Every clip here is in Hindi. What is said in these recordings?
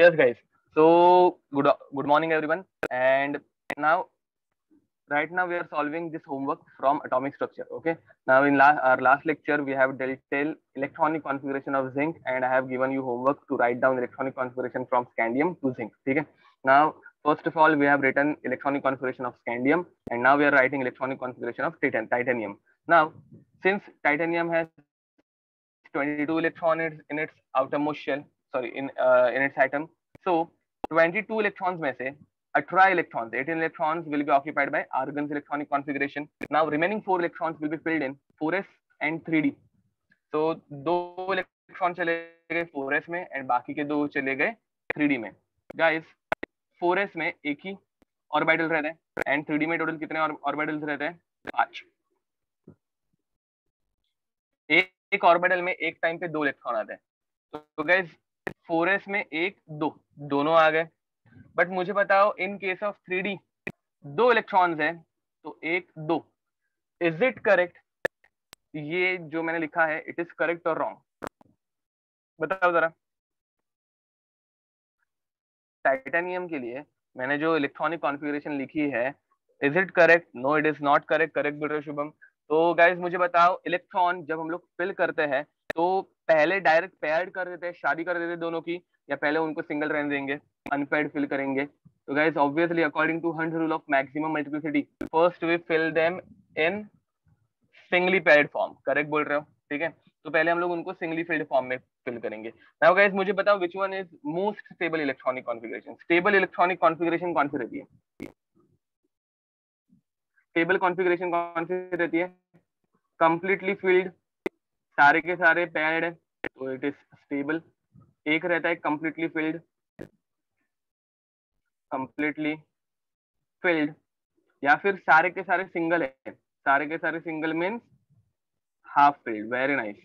Yes, guys. So good good morning, everyone. And now, right now we are solving this homework from atomic structure. Okay. Now in la our last lecture we have dealt electronic configuration of zinc, and I have given you homework to write down electronic configuration from scandium to zinc. Okay. Now first of all we have written electronic configuration of scandium, and now we are writing electronic configuration of titan titanium. Now since titanium has 22 electrons in its outermost shell sorry in in its item so 22 electrons में से 18 electrons 18 electrons will be occupied by argon electronic configuration now remaining 4 electrons will be filled in 4s and 3d so दो इलेक्ट्रॉन चले गए 4s में एंड बाकी के दो चले गए 3d में. गाइस 4s में एक ही ऑर्बिटल रहते हैं एंड 3d में टोटल कितने ऑर्बिटल्स रहते हैं? पाँच. एक ऑर्बिटल में एक टाइम पे दो इलेक्ट्रॉन आते हैं. तो गाइस फोर एस में एक, दो, दोनों आ गए। बट मुझे बताओ in case of three d दो इलेक्ट्रॉन्स हैं तो एक, दो इज़ इट करेक्ट ये जो मैंने लिखा है इट इज़ करेक्ट और रॉन्ग बताओ जरा। टाइटेनियम के लिए मैंने जो इलेक्ट्रॉनिक कॉन्फ़िगरेशन लिखी है is it correct no it is not correct correct बोल रहे शुभम। तो गाइज़ मुझे बताओ इलेक्ट्रॉन जब हम लोग फिल करते हैं तो पहले डायरेक्ट पेयर्ड कर देते हैं, शादी कर देते दोनों की, या पहले उनको सिंगल रहने देंगे अनपेड फिल करेंगे। तो guys obviously according to hundred rule of maximum multiplicity first we fill them in singly paired form correct बोल रहे हो? ठीक है? तो पहले हम लोग उनको सिंगली फिल्ड फॉर्म में फिल करेंगे। नाउ गाइस मुझे बताओ which one is most stable electronic configuration stable electronic configuration कौन सी रहती है? स्टेबल कॉन्फ़िगरेशन कौन सी रहती है? कंप्लीटली फिल्ड सारे के सारे पेयर्ड है तो इट इज़ स्टेबल एक रहता है कंप्लीटली फिल्ड कंप्लीटली फिल्ड या फिर सारे के सारे सिंगल है। सारे के सारे single means half filled very nice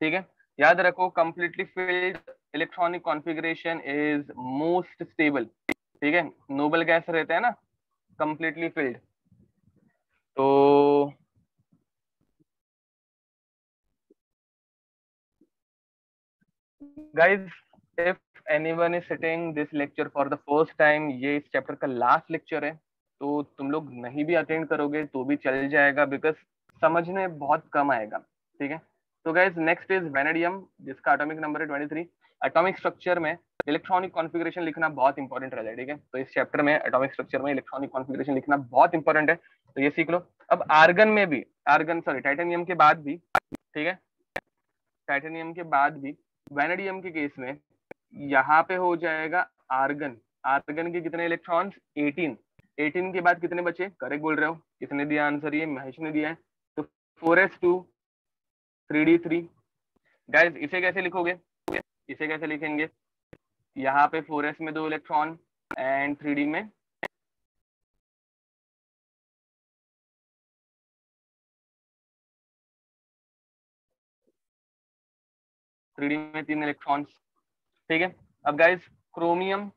ठीक है? याद रखो completely filled electronic configuration is most stable ठीक है? नोबल गैस रहता है ना? कंप्लीटली फिल्ड तो guys, if anyone is sitting this lecture for the first time, ये इस चैप्टर का लास्ट लेक्चर है तो तुम लोग नहीं भी अटेंड करोगे तो भी चल जाएगा बिकॉज़ समझने बहुत कम आएगा, ठीक है? तो गाइज़ नेक्स्ट इज़ वेनेडियम जिसका एटॉमिक नंबर है 23 एटॉमिक स्ट्रक्चर में इलेक्ट्रॉनिक कॉन्फ़िगरेशन लिखना बहुत इंपॉर्टेंट रहता है, ठीक है? तो इस चैप्टर में एटॉमिक स्ट्रक्चर में इलेक्ट्रॉनिक कॉन्फ़िगरेशन लिखना बहुत इंपॉर्टेंट है तो ये सीख लो। अब आर्गन में भी आर्गन सॉरी टाइटेनियम के बाद भी, ठीक है? टाइटेनियम के बाद भी वेनेडियम के केस में यहाँ पे हो जाएगा आर्गन। आर्गन के कितने इलेक्ट्रॉन्स 18 18 के बाद कितने बचे? करेक्ट बोल रहे हो। कितने दिया आंसर ये? महेश ने दिया है। तो four s two three d three guys इसे कैसे लिखोगे? इसे कैसे लिखेंगे? यहाँ पे फोर में दो इलेक्ट्रॉन एंड थ्री में थ्री में तीन इलेक्ट्रॉन्स ठीक है? अब गाइज़ क्रोमियम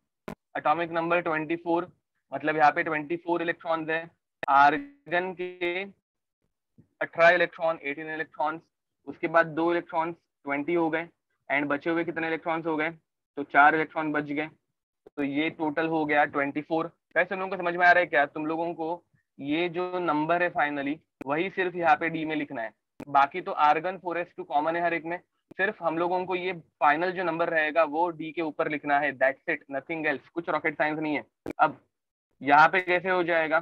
एटॉमिक नंबर 24 मतलब यहाँ पे 24 इलेक्ट्रॉन्स है। आर्गन के 18 इलेक्ट्रॉन 18 इलेक्ट्रॉन्स उसके बाद दो इलेक्ट्रॉन्स 20 हो गए। एंड बचे हुए कितने इलेक्ट्रॉन्स हो गए? तो चार इलेक्ट्रॉन बच गए। तो ये टोटल हो गया 24 कैसे तुम लोगों को समझ में आ रहा है क्या? तुम लोगों को ये जो नंबर है फाइनली वही सिर्फ़ यहाँ पे डी में लिखना है। बाकी तो आर्गन फोर टू कॉमन है हर एक में। सिर्फ़ हम लोगों को ये फाइनल जो नंबर रहेगा, वो डी के ऊपर लिखना है। दैट्स इट नथिंग एल्स कुछ रॉकेट साइंस नहीं है। अब यहाँ पे कैसे हो जाएगा?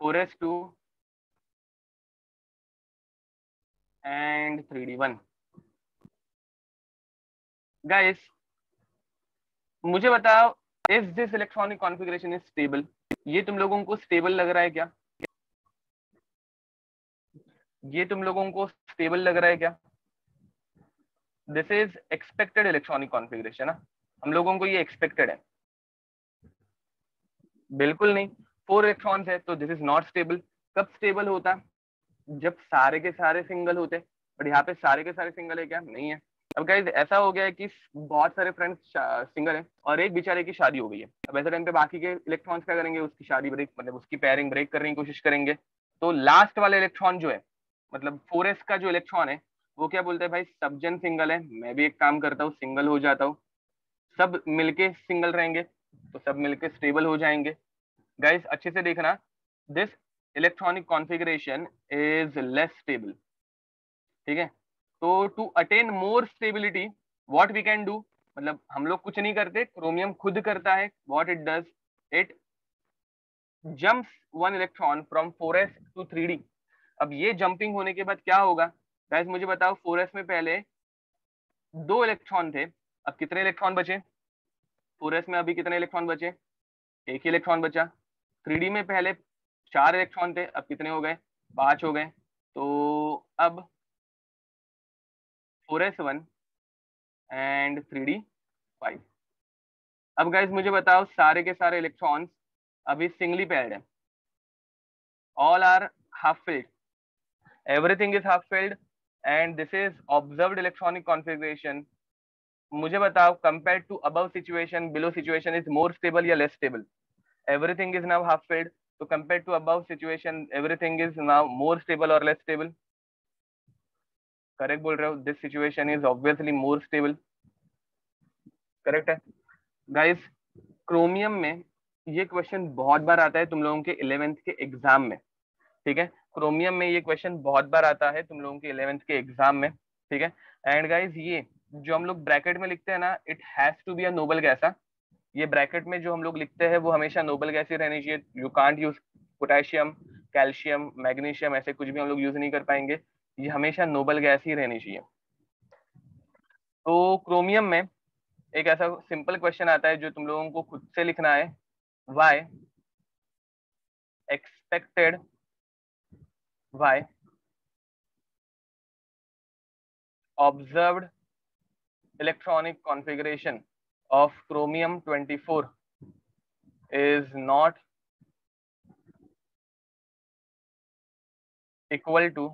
Four s two and three d one guys मुझे बताओ if this electronic configuration is stable ये तुम लोगों को स्टेबल लग रहा है क्या? ये तुम लोगों को स्टेबल लग रहा है क्या? This is expected electronic configuration हम लोगों को ये एक्सपेक्टेड है। बिल्कुल नहीं। फोर इलेक्ट्रॉन्स है तो दिस इज़ नॉट स्टेबल कब स्टेबल होता? जब सारे के सारे सिंगल होते। बट यहाँ पे सारे के सारे सिंगल है क्या? नहीं है। अब गाइज़ ऐसा हो गया है कि बहुत सारे फ्रेंड्स सिंगल हैं और एक बेचारे की शादी हो गई है। अब ऐसे टाइम पे बाकी के इलेक्ट्रॉन्स क्या करेंगे? उसकी शादी ब्रेक मतलब उसकी पेयरिंग ब्रेक करने की कोशिश करेंगे। तो लास्ट वाले इलेक्ट्रॉन जो है मतलब फोर एस का जो इलेक्ट्रॉन है, वो क्या बोलते हैं भाई? सब जन सिंगल है। मैं भी एक काम करता हूँ सिंगल हो जाता हूँ। सब मिलके सिंगल रहेंगे तो सब मिलके स्टेबल हो जाएँगे। गाइस अच्छे से देखना this electronic configuration is less stable ठीक है? तो to attain more stability what we can do मतलब हम लोग कुछ नहीं करते क्रोमियम खुद करता है। What it does it jumps one electron from 4s to 3d अब ये जंपिंग होने के बाद क्या होगा? गाइस मुझे बताओ 4s में पहले दो इलेक्ट्रॉन थे, अब कितने इलेक्ट्रॉन बचे? 4s में अभी कितने इलेक्ट्रॉन बचे? एक ही इलेक्ट्रॉन बचा। 3d में पहले चार इलेक्ट्रॉन थे, अब कितने हो गए? पाँच हो गए। तो अब 4s1 एंड 3d 5 अब गाइस मुझे बताओ, सारे के सारे इलेक्ट्रॉन्स अभी सिंगली पेयर्ड है। All are half filled everything is half filled and this is observe electronic configuration मुझे बताओ compare to above situation below situation is more stable या less stable everything is now half filled तो compare to above situation everything is now more stable और लेस स्टेबल करेक्ट बोल रहे हो this situation is obviously more stable correct है? गाइस क्रोमियम में ये क्वेश्चन बहुत बार आता है तुम लोगों के इलेवेंथ के एग्ज़ाम में, ठीक है? क्रोमियम में ये क्वेश्चन बहुत बार आता है तुम लोगों के इलेवेंथ के एग्ज़ाम में, ठीक है? एंड गाइज़ ये जो हम लोग ब्रैकेट में लिखते हैं ना it has to be a noble गैसा ये ब्रैकेट में जो हम लोग लिखते हैं, वो हमेशा नोबल गैस ही रहनी चाहिए। You can't use potassium calcium magnesium ऐसे कुछ भी हम लोग यूज़ नहीं कर पाएँगे। ये हमेशा नोबल गैस ही रहनी चाहिए। तो क्रोमियम में एक ऐसा सिंपल क्वेश्चन आता है जो तुम लोगों को खुद से लिखना है। Why expected why observe electronic configuration of chromium twenty four is not equal to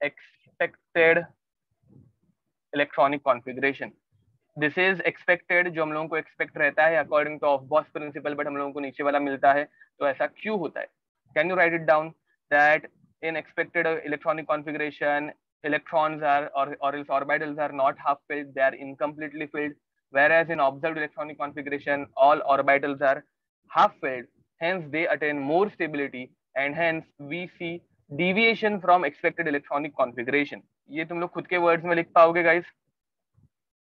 expected electronic configuration this is expected जो हम लोगों को एक्सपेक्ट रहता है according to aufbau principle but हम लोगों को नीचे वाला मिलता है तो ऐसा क्यों होता है? Can you write it down that in expected electronic configuration electrons are or, or else orbitals are not half filled they are incompletely filled whereas in observed electronic configuration all orbitals are half filled hence they attain more stability and hence we see deviation from expected electronic configuration ये तुम लोग खुद के वर्ड्स में लिख पाओगे गाइस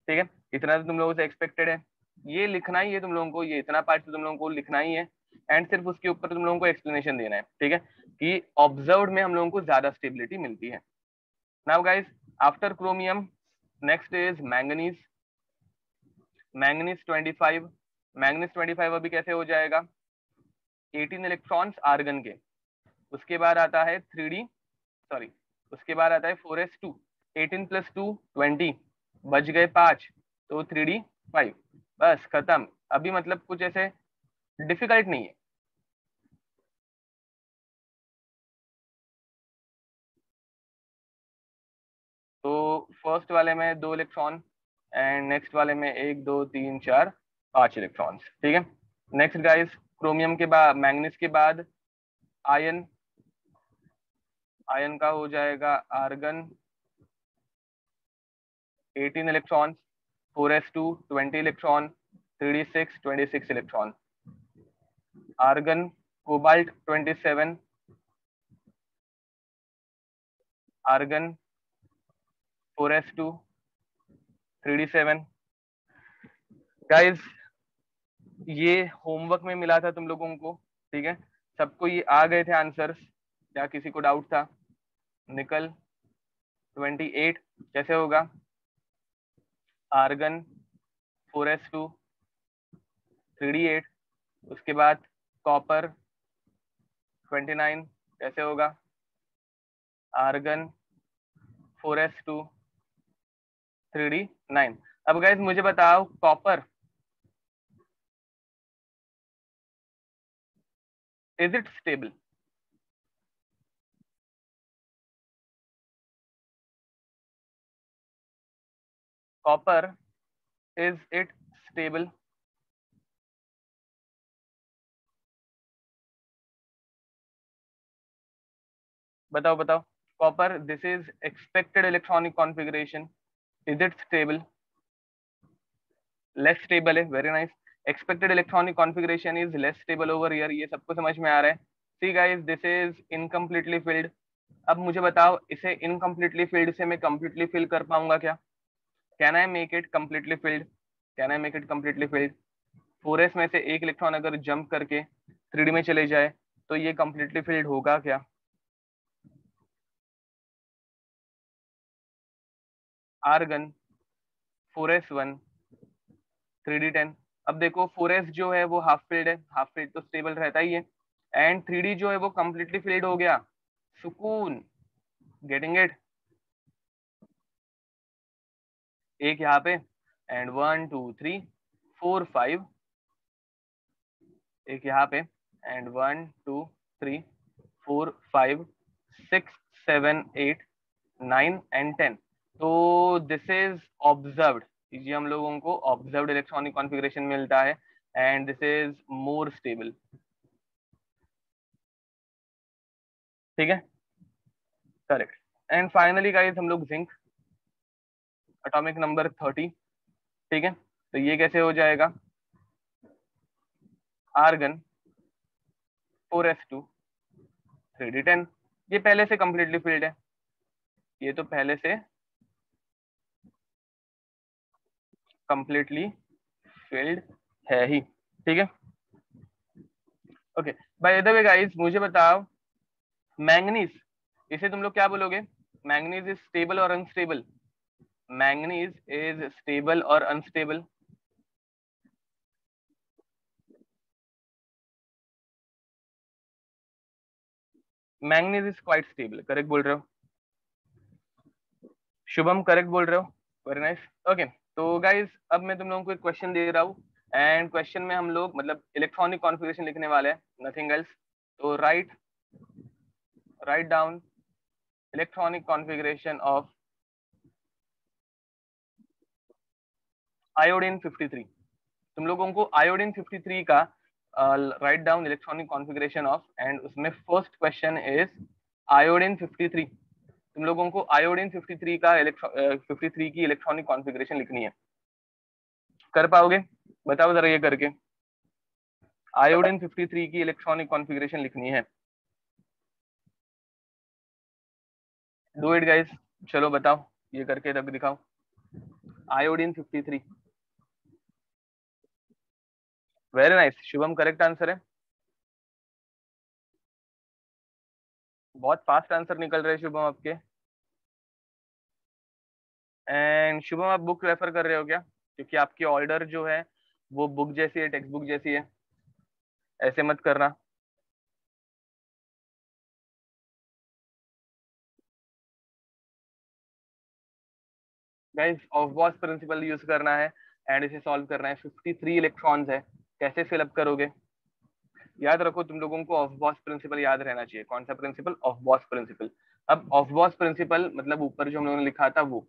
ठीक है इतना तो तुम लोगों से एक्सपेक्टेड है ये लिखना ही है तुम लोगों को ये इतना पार्ट तो तुम लोगों को लिखना ही है एंड सिर्फ़ उसके ऊपर तुम लोगों को एक्सप्लेनेशन देना है, ठीक है? कि ऑब्ज़र्व में हम लोगों को ज़्यादा स्टेबिलिटी मिलती है। Now guys after chromium next is manganese manganese 25 manganese 25 अभी कैसे हो जाएगा? 18 इलेक्ट्रॉन्स आर्गन के। उसके बाद आता है 3d सॉरी उसके बाद आता है 4s2 18 प्लस 2 20 बच गए पाँच तो 3d 5 बस खत्म। अभी मतलब कुछ ऐसे डिफ़िकल्ट नहीं है। तो फ़र्स्ट वाले में दो इलेक्ट्रॉन एंड नेक्स्ट वाले में एक, दो, तीन, चार, पाँच इलेक्ट्रॉन्स, ठीक है? नेक्स्ट गाइस क्रोमियम के बाद मैग्नीज के बाद आयन आयन का हो जाएगा argon 18 electrons 4s2 20 electron 3d6 26 electron argon cobalt 27 argon 4s2 3d7 guys ये होमवर्क में मिला था तुम लोगों को, ठीक है? सबको ये आ गए थे आंसर्स क्या किसी को डाउट था? निकल 28 कैसे होगा? आर्गन 4s2 3d8 उसके बाद कॉपर 29 कैसे होगा? आर्गन 4s2 3d9 अब गैस मुझे बताओ, copper is it stable copper is it stable बताओ बताओ। Copper this is expected electronic configuration is it stable less stable है very nice expected electronic configuration is less stable over here ये सबको समझ में आ रहा है। See guys this is incompletely filled अब मुझे बताओ, इसे इनकम्प्लीटली फिल्ड से मैं कम्प्लीटली फिल कर पाऊँगा क्या? Can I make it completely filled can I make it completely filled four में से एक इलेक्ट्रॉन अगर जंप करके थ्री में चले जाए तो ये कम्प्लीटली फिल्ड होगा क्या? Argon four s one three d ten अब देखो फोर एस जो है, वो हाफ़ फ़ील्ड है. हाफ़ फ़ील्ड तो स्टेबल रहता ही है. एंड थ्री डी जो है, वो कम्प्लीटली फ़ील्ड हो गया. सुकून. गेटिंग इट एक यहाँ पे. And one two three four five एक यहाँ पे. And one two three four five six seven eight nine and ten तो दिस इज़ ऑब्जर्व्ड ये हम लोगों को ऑब्जर्व्ड इलेक्ट्रॉनिक कॉन्फ़िगरेशन मिलता है and this is more stable ठीक है? करेक्ट एंड फाइनली गाइस हम लोग जिंक एटॉमिक नंबर थर्टी ठीक है? तो ये कैसे हो जाएगा? Argon four s two three d ten ये पहले से कंप्लीटली फिल्ड है. ये तो पहले से कंप्लीटली फिल्ड है ही, ठीक है? Okay by the way guys मुझे बताओ मैंगनीज इसे तुम लोग क्या बोलोगे? मैंगनीज इज़ स्टेबल और अनस्टेबल मैंगनीज इज़ स्टेबल और unstable manganese is quite stable correct बोल रहे हो? शुभम करेक्ट बोल रहे हो? वेरी नाइस ओके तो गाइज़ अब मैं तुम लोगों को एक क्वेश्चन दे रहा हूँ। एंड क्वेश्चन में हम लोग मतलब इलेक्ट्रॉनिक कॉन्फ़िगरेशन लिखने वाले हैं नथिंग एल्स तो write write down electronic configuration of iodine 53 तुम लोगों को आयोडीन 53 का write down electronic configuration of and उसमें फ़र्स्ट क्वेश्चन इज़ आयोडीन 53 तुम लोगों को आयोडीन 53 का फिफ्टी थ्री की इलेक्ट्रॉनिक कॉन्फ़िगरेशन लिखनी है। कर पाओगे? बताओ जरा ये करके। आयोडीन 53 की इलेक्ट्रॉनिक कॉन्फ़िगरेशन लिखनी है। डू इट गाइस चलो, बताओ। ये करके तक दिखाओ। Iodine 53 very nice Shubham correct answer है। बहुत फास्ट आंसर निकल रहे हैं शुभम आपके। एंड शुभम, आप बुक रेफर कर रहे हो क्या? क्योंकि आपकी ऑर्डर जो है, वो बुक जैसी है टेक्स्ट बुक जैसी है। ऐसे मत करना। Guys aufbau principle use करना है एंड इसे सॉल्व करना है। 53 इलेक्ट्रॉन्स है। कैसे फिलअप करोगे? याद रखो, तुम लोगों को ऑफ़ बॉस प्रिंसिपल याद रहना चाहिए। कौन सा प्रिंसिपल ऑफ़ बॉस प्रिंसिपल अब ऑफ़ बॉस प्रिंसिपल मतलब ऊपर जो हम लोगों ने लिखा था वो।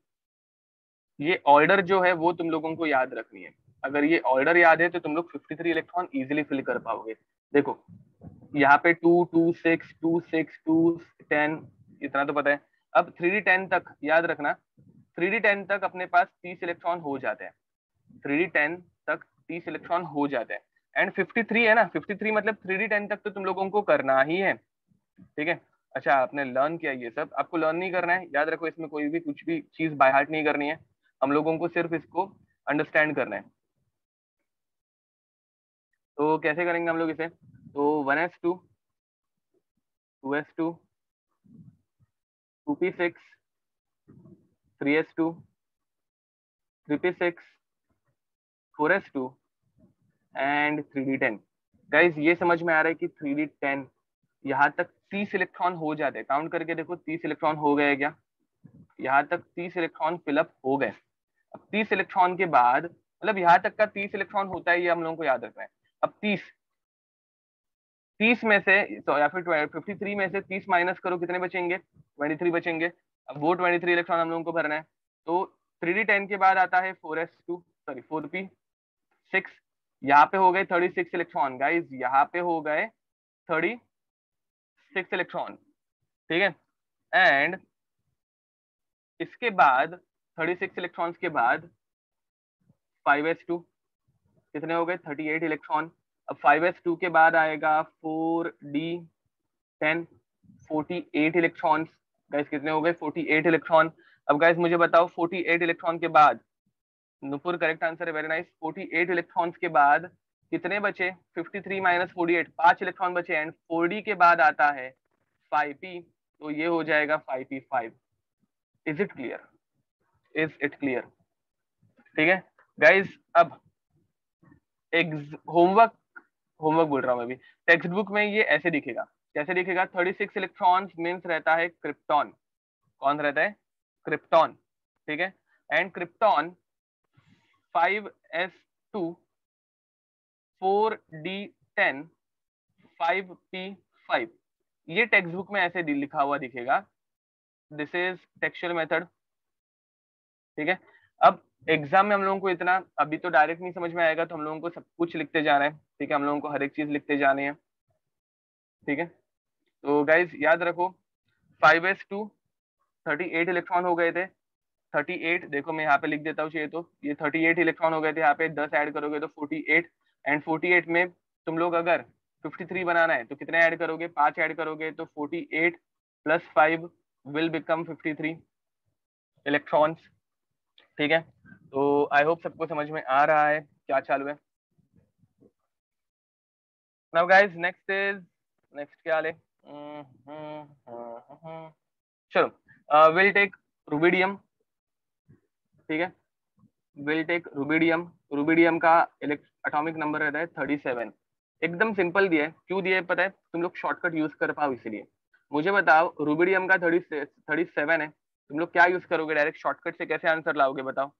ये ऑर्डर जो है, वो तुम लोगों को याद रखनी है। अगर ये ऑर्डर याद है तो तुम लोग 53 इलेक्ट्रॉन इजीली फिल कर पाओगे। देखो, यहाँ पे two two six two six two ten इतना तो पता है। अब थ्री डी टेन तक, याद रखना थ्री डी टेन तक अपने पास तीस इलेक्ट्रॉन हो जाते हैं। थ्री डी टेन तक तीस इलेक्ट्रॉन हो जाते हैं। एंड 53 है ना? 53 मतलब थ्री डी टेन तक तो तुम लोगों को करना ही है। ठीक है? अच्छा आपने लर्न किया ये सब। आपको लर्न नहीं करना है। याद रखो, इसमें कोई भी कुछ भी चीज़ बाय हार्ट नहीं करनी है। हम लोगों को सिर्फ़ इसको अंडरस्टैंड करना है। तो कैसे करेंगे हम लोग इसे? तो one s two two s two two p six three s two three p six four s two and three d ten guys ये समझ में आ रहा है कि थ्री डी टेन यहाँ तक तीस इलेक्ट्रॉन हो जाते हैं। काउंट करके देखो, तीस इलेक्ट्रॉन हो गए क्या? यहाँ तक तीस इलेक्ट्रॉन फिलअप हो गए। अब तीस इलेक्ट्रॉन के बाद मतलब यहाँ तक का तीस इलेक्ट्रॉन होता है, ये हम लोगों को याद रखना है। अब तीस तीस में से तो या फिर फिफ्टी थ्री में से तीस माइनस करो, कितने बचेंगे? ट्वेंटी थ्री बचेंगे। अब वो ट्वेंटी थ्री इलेक्ट्रॉन हम लोगों को भरना है। तो थ्री डी टेन के बाद आता है four s two sorry four p six यहाँ पे हो गए थर्टी सिक्स इलेक्ट्रॉन गाइज़ यहाँ पे हो गए थर्टी सिक्स इलेक्ट्रॉन, ठीक है? एंड इसके बाद, थर्टी सिक्स इलेक्ट्रॉन्स के बाद फाइव एस टू कितने हो गए? Thirty eight electron. अब फाइव एस टू के बाद आएगा four D ten forty eight electron guys कितने हो गए? Forty eight electron. अब गाइज़ मुझे बताओ फोर्टी एट इलेक्ट्रॉन के बाद नुपुर करेक्ट आंसर है very nice forty eight electrons के बाद कितने बचे? Fifty three minus forty eight पाँच इलेक्ट्रॉन बचे एंड फोर के बाद आता है फाइव तो ये हो जाएगा five P five is it clear is it clear ठीक है? गाइज़ अब होमवर्क होमवर्क बोल रहा हूँ मैं भी टेक्स्ट बुक में ये ऐसे दिखेगा. कैसे दिखेगा? 36 इलेक्ट्रॉन्स मीन्स रहता है क्रिप्टॉन कौन रहता है? क्रिप्टॉन ठीक है? And krypton 5s2 4d10 5p5 ये टेक्स्ट बुक में ऐसे लिखा हुआ दिखेगा। दिस इज़ टेक्सचुअल मेथड ठीक है? अब एग्ज़ाम में हम लोगों को इतना अभी तो डायरेक्ट नहीं समझ में आएगा तो हम लोगों को सब कुछ लिखते जाना है। ठीक है? हम लोगों को हर एक चीज़ लिखते जाने हैं। ठीक है? तो गाइज़ याद रखो five S two thirty eight electron हो गए थे। थर्टी एट देखो मैं यहाँ पे लिख देता हूँ चाहिए तो ये थर्टी एट इलेक्ट्रॉन हो गए थे, यहाँ पे दस ऐड करोगे तो forty eight and forty eight में तुम लोग अगर फिफ्टी थ्री बनाना है तो कितने ऐड करोगे? पाँच ऐड करोगे तो forty eight plus five will become fifty three electrons ठीक है? तो आई होप सबको समझ में आ रहा है, क्या चालू है। Now guys next is next क्या ले? चलो विल टेक रुबिडियम ठीक है? विल टेक रुबिडियम रुबिडियम का एटॉमिक नंबर रहता है थर्टी सेवन एकदम सिंपल दिया है। क्यों दिया है पता है? तुम लोग शॉर्टकट यूज़ कर पाओ इसलिए। मुझे बताओ रुबिडियम का थर्टी थर्टी सेवन है। तुम लोग क्या यूज़ करोगे? डायरेक्ट शॉर्टकट से कैसे आंसर लाओगे बताओ?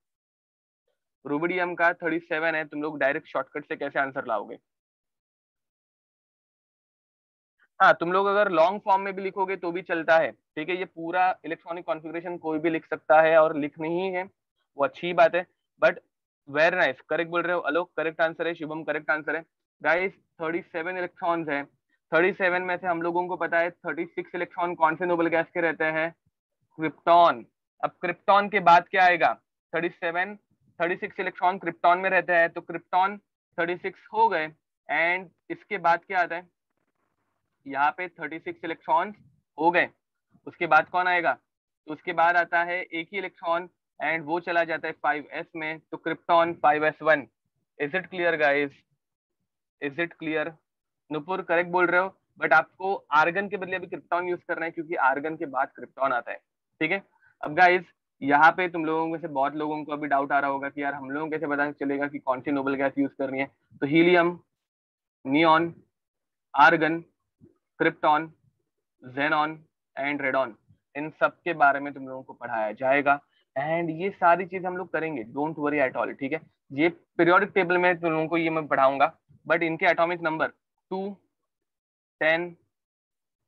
रुबिडियम का थर्टी सेवन है। तुम लोग डायरेक्ट शॉर्टकट से कैसे आंसर लाओगे? हाँ तुम लोग अगर लॉन्ग फॉर्म में भी लिखोगे तो भी चलता है। ठीक है? ये पूरा इलेक्ट्रॉनिक कॉन्फ़िगरेशन कोई भी लिख सकता है और लिख नहीं है। वो अच्छी बात है। बट वेरी नाइस करेक्ट बोल रहे हो? अलोक करेक्ट आंसर है, शुभम करेक्ट आंसर है। गाइस 37 इलेक्ट्रॉन्स है। 37 में से हम लोगों को पता है 36 इलेक्ट्रॉन कौन से नोबल गैस के रहते हैं? क्रिप्टॉन अब क्रिप्टॉन के बाद क्या आएगा? 37 36 इलेक्ट्रॉन क्रिप्टॉन में रहते हैं तो क्रिप्टॉन 36 हो गए। एंड इसके बाद क्या आता है? यहाँ पे 36 इलेक्ट्रॉन हो गए। उसके बाद कौन आएगा? तो उसके बाद आता है एक ही इलेक्ट्रॉन एंड वो चला जाता है फाइव एस में तो krypton 5s1 is it clear guys is it clear Nupur correct बोल रहे हो बट आपको आर्गन के बदले अभी क्रिप्टॉन यूज़ करना है, क्योंकि आर्गन के बाद क्रिप्टॉन आता है। ठीक है? अब गाइज़ यहाँ पे तुम लोगों में से बहुत लोगों को अभी डाउट आ रहा होगा कि यार हम लोगों कैसे पता चलेगा कि कौन सी नोबल गैस यूज़ करनी है। तो helium neon argon krypton xenon and radon इन सब के बारे में तुम लोगों को पढ़ाया जाएगा। एंड ये सारी चीज़ हम लोग करेंगे डोंट वरी एट ऑल ठीक है? ये पीरियोडिक टेबल में तुम लोगों को ये मैं पढ़ाऊँगा बट इनके atomic number two ten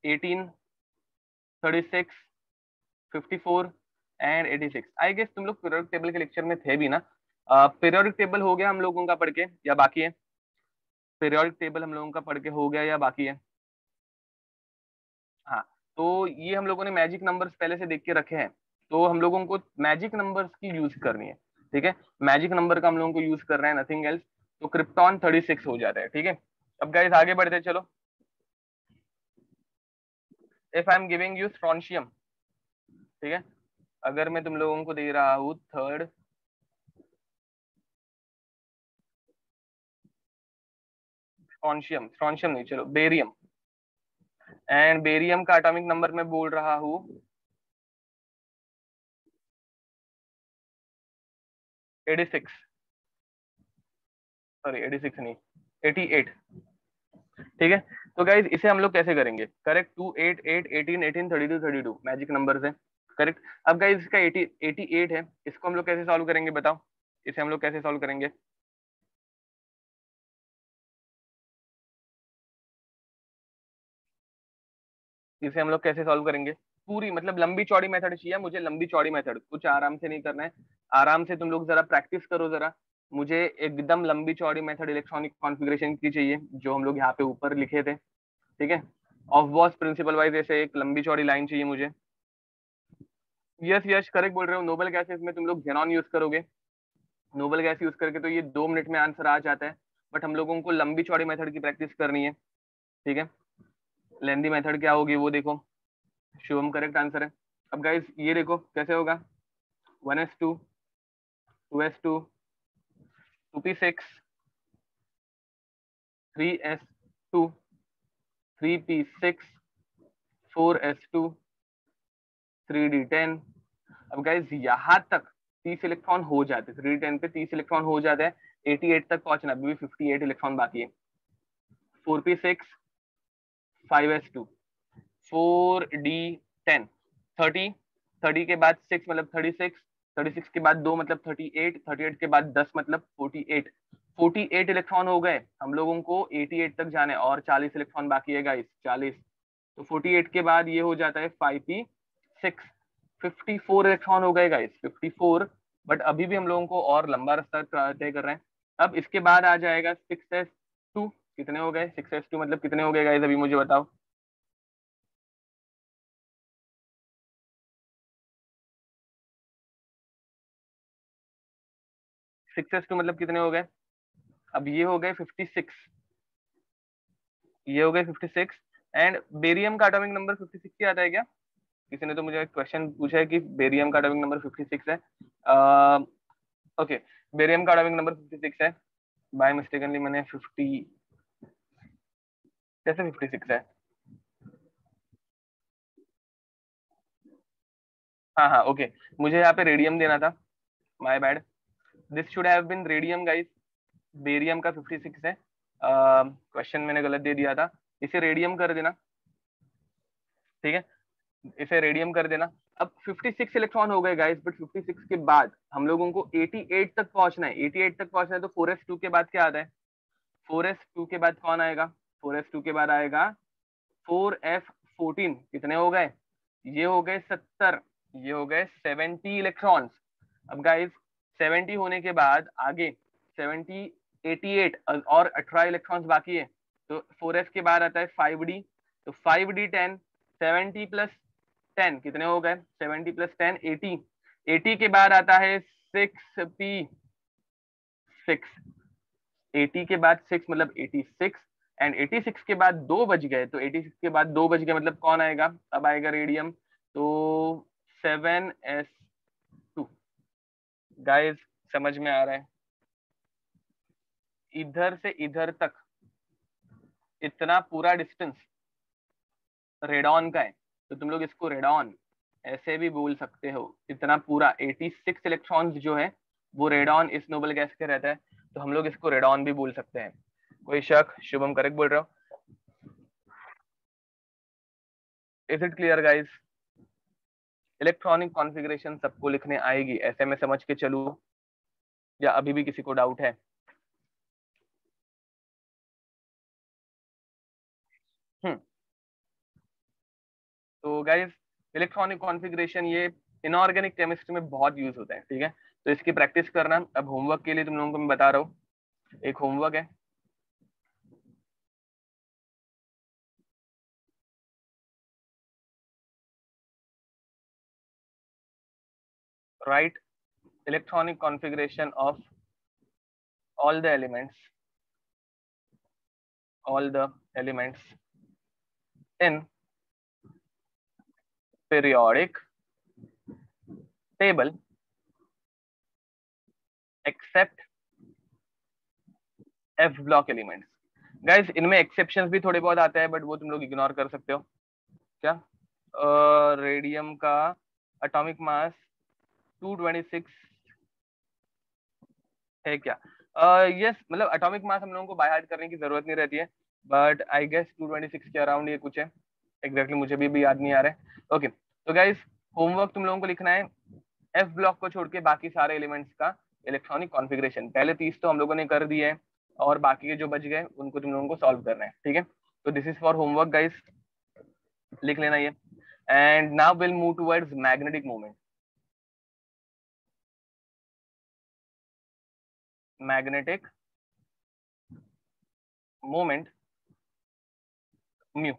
eighteen thirty six fifty four and eighty six I guess तुम लोग पीरियोडिक टेबल के लेक्चर में थे भी ना? पीरियोडिक uh, टेबल हो गया हम लोगों का पढ़ के या बाकी है? पीरियोडिक टेबल हम लोगों का पढ़ के हो गया या बाकी है? हाँ तो ये हम लोगों ने मैजिक नंबर्स पहले से देख के रखे हैं। तो हम लोगों को मैजिक नंबर्स की यूज़ करनी है, ठीक है? मैजिक नंबर का हम लोगों को यूज़ कर रहे हैं नथिंग एल्स तो क्रिप्टॉन 36 हो जाता है, ठीक है? अब गाइस आगे बढ़ते चलो। If I am giving you strontium ठीक है? अगर मैं तुम लोगों को दे रहा हूँ थर्ड स्ट्रॉन्शियम स्ट्रॉन्शियम नहीं, चलो बेरियम एंड बेरियम का एटॉमिक नंबर में बोल रहा हूँ eighty six sorry eighty six नहीं एटी एट ठीक है? तो गाइज़ इसे हम लोग कैसे करेंगे? Correct two eight eight eighteen eighteen thirty two thirty two magic number है. करेक्ट अब गाइज़ इसका एटी एटी एट है. इसको हम लोग कैसे सॉल्व करेंगे बताओ? इसे हम लोग कैसे सॉल्व करेंगे? इसे हम लोग कैसे सॉल्व करेंगे? पूरी मतलब लंबी चौड़ी मेथड चाहिए, मुझे लंबी चौड़ी मेथड, कुछ आराम से नहीं करना है। आराम से तुम लोग जरा प्रैक्टिस करो जरा। मुझे एकदम लंबी चौड़ी मेथड इलेक्ट्रॉनिक कॉन्फ़िगरेशन की चाहिए, जो हम लोग यहाँ पे ऊपर लिखे थे, ठीक है? ऑफ़ बॉस प्रिंसिपल वाइज ऐसे एक लंबी चौड़ी लाइन चाहिए मुझे। यस यस करेक्ट बोल रहे हो। नोबल गैसेस में तुम लोग जेनॉन यूज़ करोगे। नोबल गैस यूज़ करके तो ये दो मिनट में आंसर आ जाता है। बट हम लोगों को लंबी चौड़ी मेथड की प्रैक्टिस करनी है, ठीक है? लेंदी मेथड क्या होगी वो देखो। शुभम करेक्ट आंसर है। अब गाइज़ ये देखो, कैसे होगा? One S two two S two two P six three S two three P six four S two three D ten अब गाइज़ यहाँ तक तीस इलेक्ट्रॉन हो जाते थ्री डी टेन पे तीस इलेक्ट्रॉन हो जाते हैं। एटी एट तक पहुँचना, अभी भी फिफ्टी एट इलेक्ट्रॉन बाकी है। Four P six five S two four D ten. Thirty thirty के बाद सिक्स मतलब थर्टी सिक्स थर्टी सिक्स के बाद दो मतलब थर्टी एट थर्टी एट के बाद दस मतलब forty eight. Forty eight electron हो गए, हम लोगों को एटी एट तक जाने, और चालीस इलेक्ट्रॉन बाकी है गाइस चालीस। तो फोर्टी एट के बाद ये हो जाता है five P six. Fifty four electron हो गए गाइस फिफ्टी फोर। बट अभी भी हम लोगों को और लंबा रास्ता तय कर रहे हैं। अब इसके बाद आ जाएगा सिक्स एस टू। कितने हो गए? सिक्स एस टू मतलब कितने हो गए गाइस अभी मुझे बताओ। सिक्स टू मतलब कितने हो गए? अब ये हो गए फिफ्टी सिक्स ये हो गए फिफ्टी सिक्स एंड बेरियम का एटॉमिक नंबर फिफ्टी सिक्स ही आता है क्या? किसी ने तो मुझे क्वेश्चन पूछा है कि बेरियम का एटॉमिक नंबर फिफ्टी सिक्स है। ओके बेरियम का एटॉमिक नंबर फिफ्टी सिक्स है। बाय मिस्टेकनली मैंने फिफ्टी कैसे फिफ्टी सिक्स है? हाँ हाँ ओके मुझे यहाँ पे रेडियम देना था। My bad this should have been radium guys barium का 56 है. क्वेश्चन uh, मैंने गलत दे दिया था. इसे रेडियम कर देना. ठीक है? इसे रेडियम कर देना. अब 56 इलेक्ट्रॉन हो गए गाइस बट 56 के बाद हम लोगों को 88 तक पहुँचना है. 88 तक पहुँचना है तो 4s2 के बाद क्या आता है? 4s2 के बाद कौन आएगा? 4s2 के बाद आएगा 4f14 कितने हो गए? ये हो गए 70 ये हो गए 70 इलेक्ट्रॉन्स अब गाइस 70 होने के बाद आगे 70 88 और 18 इलेक्ट्रॉन्स बाकी है। तो 4s के बाद आता है 5d तो 5d10 70 प्लस 10 कितने हो गए? 70 प्लस 10 80 80 के बाद आता है 6p 6 80 के बाद 6 मतलब 86 एंड 86 के बाद दो बज गए। तो 86 के बाद दो बज गए मतलब कौन आएगा? अब आएगा रेडियम तो 7s2 गाइस समझ में आ रहा है। इधर से इधर तक इतना पूरा डिस्टेंस रेडॉन का है। तो तुम लोग इसको रेडॉन ऐसे भी बोल सकते हो। इतना पूरा 86 इलेक्ट्रॉन्स जो है, वो रेडॉन इस नोबल गैस के रहता है। तो हम लोग इसको रेडॉन भी बोल सकते हैं। कोई शक? शुभम करेक्ट बोल रहे हो। Is it clear guys electronic configuration सबको लिखने आएगी, ऐसे में समझ के चलू, या अभी भी किसी को डाउट है। हम्म। तो गाइज़ इलेक्ट्रॉनिक कॉन्फ़िगरेशन ये इनऑर्गेनिक केमिस्ट्री में बहुत यूज़ होता है, ठीक है? तो इसकी प्रैक्टिस करना। अब होमवर्क के लिए तुम लोगों को मैं बता रहा हूँ। एक होमवर्क है। Write electronic configuration of all the elements all the elements in periodic table except f block elements guys इनमें exceptions भी थोड़े बहुत आते हैं बट वो तुम लोग इग्नोर कर सकते हो क्या रेडियम uh, का एटॉमिक मास 226 है क्या? यस uh, yes, मतलब एटॉमिक मास हम लोगों को बाय हार्ट करने की ज़रूरत नहीं रहती है बट आई गेस 226 के अराउंड ये कुछ है। एग्जैक्टली exactly मुझे भी, भी याद नहीं आ रहा है। ओके तो गाइस होमवर्क तुम लोगों को लिखना है। एफ़ ब्लॉक को छोड़ के बाकी सारे एलिमेंट्स का इलेक्ट्रॉनिक कॉन्फिग्रेशन पहले तीस तो हम लोगों ने कर दिए और बाकी के जो बच गए उनको तुम लोगों को सॉल्व करना है ठीक है? तो this is for homework guys लिख लेना ये। And now will move towards magnetic moment magnetic moment mu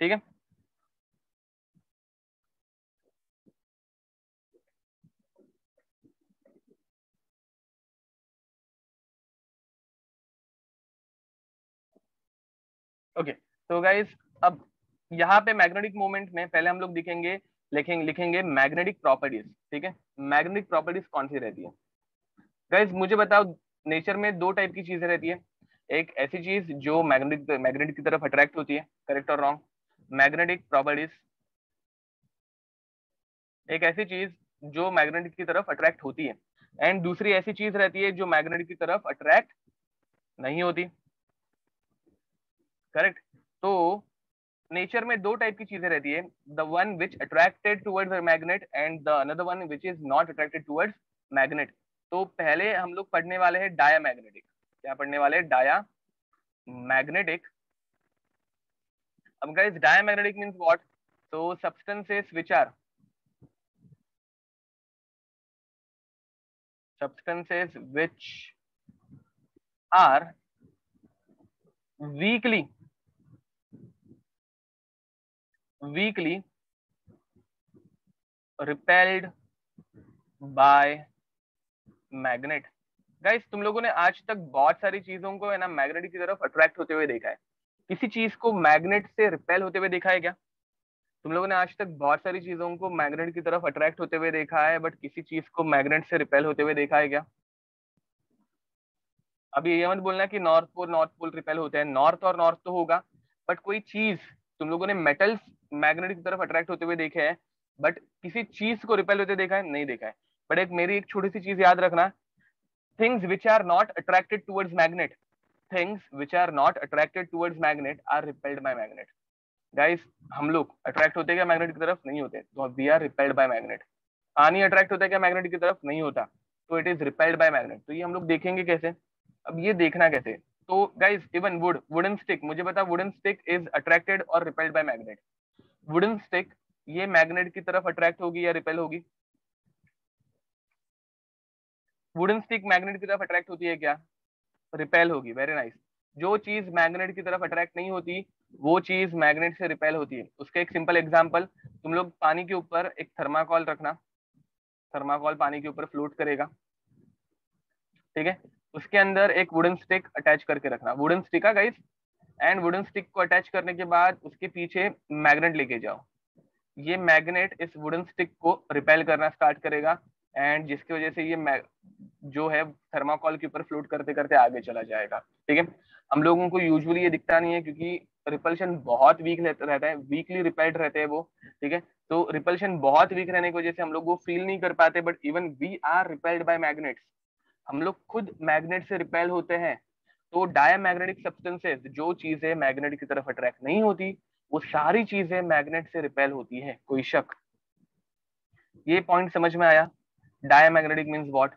ठीक है? ओके तो गाइज़ अब यहाँ पे मैग्नेटिक मोमेंट में पहले हम लोग दिखेंगे लिखेंगे लिखेंगे मैग्नेटिक प्रॉपर्टीज़ ठीक है? मैग्नेटिक प्रॉपर्टीज़ कौन सी रहती है? गाइस मुझे बताओ नेचर में दो टाइप की चीज़ें रहती है। एक ऐसी चीज़ जो मैग्नेटिक मैग्नेटिक की तरफ़ अट्रैक्ट होती है करेक्ट और रॉन्ग मैग्नेटिक प्रॉपर्टीज़ एक ऐसी चीज़ जो मैग्नेटिक की तरफ़ अट्रैक्ट होती है। एंड दूसरी ऐसी चीज़ रहती है जो मैग्नेटिक की तरफ़ अट्रैक्ट नहीं होती। करेक्ट तो नेचर में दो टाइप की चीज़ें रहती है। The one which attracted towards magnet and the another one which is not attracted towards magnet तो पहले हम लोग पढ़ने वाले हैं डाया मैग्नेटिक क्या पढ़ने वाले हैं? डाया मैग्नेटिक अब guys diamagnetic means what so substances which are substances which are weakly weakly repelled by magnet guys तुम लोगों ने आज तक बहुत सारी चीज़ों को, है ना, मैग्नेट की तरफ़ अट्रैक्ट होते हुए देखा है। किसी चीज़ को मैग्नेट से रिपेल होते हुए देखा है क्या? तुम लोगों ने आज तक बहुत सारी चीज़ों को मैग्नेट की तरफ़ अट्रैक्ट होते हुए देखा है बट किसी चीज़ को मैग्नेट से रिपेल होते हुए देखा है क्या? अभी ये मत बोलना कि north pole north pole repel होते हैं। नॉर्थ और नॉर्थ तो होगा बट कोई चीज़, तुम लोगों ने मेटल्स मैग्नेट की तरफ़ अट्रैक्ट होते हुए देखे हैं बट किसी चीज़ को रिपेल होते देखा है, नहीं देखा है। बट एक मेरी एक छोटी सी चीज़ याद रखना। Things which are not attracted towards magnet things which are not attracted towards magnet are repelled by magnet guys हम लोग अट्रैक्ट होते क्या मैग्नेट की तरफ़? नहीं होते। We are repelled by magnet पानी अट्रैक्ट होता है क्या मैग्नेट की तरफ़? नहीं होता। तो it is repelled by magnet तो ये हम लोग देखेंगे कैसे? अब ये देखना कैसे? तो guys even wood wooden stick मुझे बता वुडन स्टिक इज़ अट्रैक्टेड और repelled by magnet wooden stick ये मैग्नेट की तरफ़ अट्रैक्ट होगी या रिपेल होगी? वुडन स्टिक मैग्नेट की तरफ़ अट्रैक्ट होती है क्या? रिपेल होगी वेरी नाइस जो चीज़ मैग्नेट की तरफ़ अट्रैक्ट नहीं होती, वो चीज़ मैग्नेट से रिपेल होती है। उसका एक सिंपल एग्जांपल तुम लोग पानी के ऊपर एक थर्माकोल रखना। थर्माकोल पानी के ऊपर फ्लोट करेगा। ठीक है? उसके अंदर एक वुडन स्टिक अटैच करके रखना। वुडन स्टिक का गाइस एंड वुडन स्टिक को अटैच करने के बाद उसके पीछे मैग्नेट लेके जाओ। ये मैग्नेट इस वुडन स्टिक को रिपेल करना स्टार्ट करेगा। एंड जिसकी वजह से ये जो है थर्माकोल के ऊपर फ्लोट करते करते आगे चला जाएगा। ठीक है? हम लोगों को यूजुअली ये दिखता नहीं है क्योंकि रिपल्शन बहुत वीक रहता है वीकली रिपेल्ड रहते हैं वो। ठीक है? तो रिपल्शन बहुत वीक रहने की वजह से हम लोग वो फील नहीं कर पाते but even we are repelled by magnets हम लोग खुद मैग्नेट से रिपेल होते हैं तो डायामैग्नेटिक सब्सटेंसेस जो चीज़ें मैग्नेट की तरफ़ अट्रैक्ट नहीं होती, वो सारी चीज़ें मैग्नेट से रिपेल होती है, कोई शक। ये पॉइंट समझ में आया? Diamagnetic means what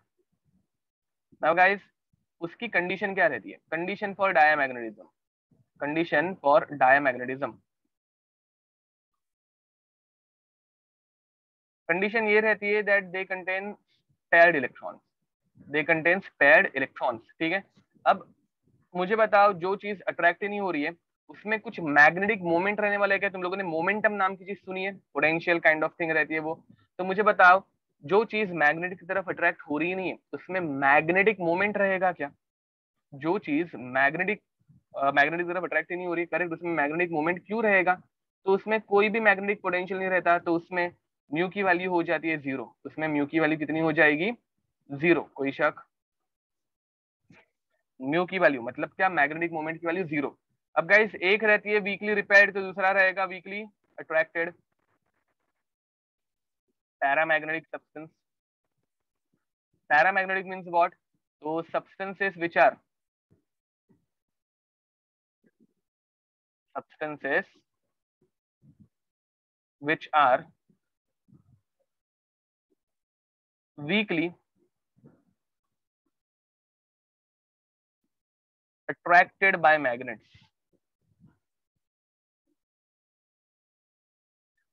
now guys उसकी कंडीशन क्या रहती है? Condition for diamagnetism condition for diamagnetism condition ये रहती है that they contain paired electrons they contains paired electrons ठीक है? अब मुझे बताओ, जो चीज़ अट्रैक्ट नहीं हो रही है, उसमें कुछ मैग्नेटिक मोमेंट रहने वाला है क्या? तुम लोगों ने मोमेंटम नाम की चीज़ सुनी है? पोटेंशियल काइंड ऑफ़ थिंग रहती है वो। तो मुझे बताओ जो चीज़ मैग्नेटिक की तरफ़ अट्रैक्ट हो रही नहीं है, उसमें मैग्नेटिक मोमेंट रहेगा क्या? जो चीज़ मैग्नेटिक मैग्नेटिक तरफ़ अट्रैक्ट नहीं हो रही करेक्ट उसमें मैग्नेटिक मोमेंट क्यों रहेगा? तो उसमें कोई भी मैग्नेटिक पोटेंशियल नहीं रहता तो उसमें म्यू की वैल्यू हो जाती है ज़ीरो उसमें म्यू की वैल्यू कितनी हो जाएगी? ज़ीरो कोई शक? म्यू की वैल्यू मतलब क्या? मैग्नेटिक मोमेंट की वैल्यू ज़ीरो अब गाइस एक रहती है वीकली रिपेयर्ड तो दूसरा रहेगा weakly attracted paramagnetic substance paramagnetic means what those substances which are substances which are weakly attracted by magnets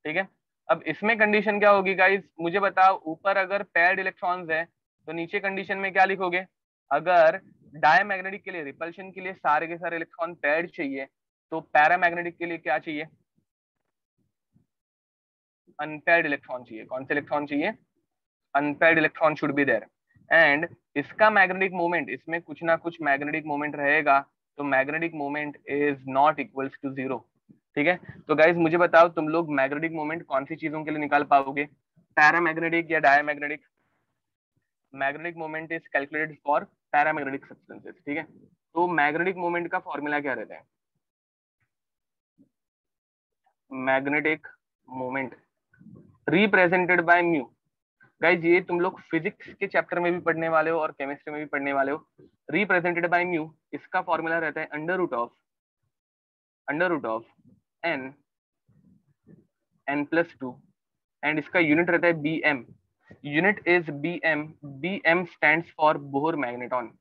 ठीक है अब इसमें कंडीशन क्या होगी गाइस मुझे बताओ, ऊपर अगर पेयर्ड इलेक्ट्रॉन्स है तो नीचे कंडीशन में क्या लिखोगे? अगर डायमैग्नेटिक के लिए रिपल्शन के लिए सारे के सारे इलेक्ट्रॉन पेयर्ड चाहिए तो पैरामैग्नेटिक के लिए क्या चाहिए? अनपेयर्ड इलेक्ट्रॉन चाहिए। कौन से इलेक्ट्रॉन चाहिए? Unpaired electron should be there and इसका मैग्नेटिक मोमेंट इसमें कुछ ना कुछ मैग्नेटिक मोमेंट रहेगा तो magnetic moment is not equals to zero ठीक है? तो गाइज़ मुझे बताओ, तुम लोग मैग्नेटिक मोमेंट कौन सी चीज़ों के लिए निकाल पाओगे? पैरामैग्नेटिक या diamagnetic magnetic moment is calculated for paramagnetic substances ठीक है? तो मैग्नेटिक मोमेंट का फॉर्मूला क्या रहता है? Magnetic moment represented by mu guys ये तुम लोग फिजिक्स के चैप्टर में भी पढ़ने वाले हो और केमिस्ट्री में भी पढ़ने वाले हो। रिप्रेजेंटेड बाय म्यू इसका फॉर्मूला रहता है under root of under root of N N plus two and इसका यूनिट रहता है B M unit is B M B M stand for Bohr magneton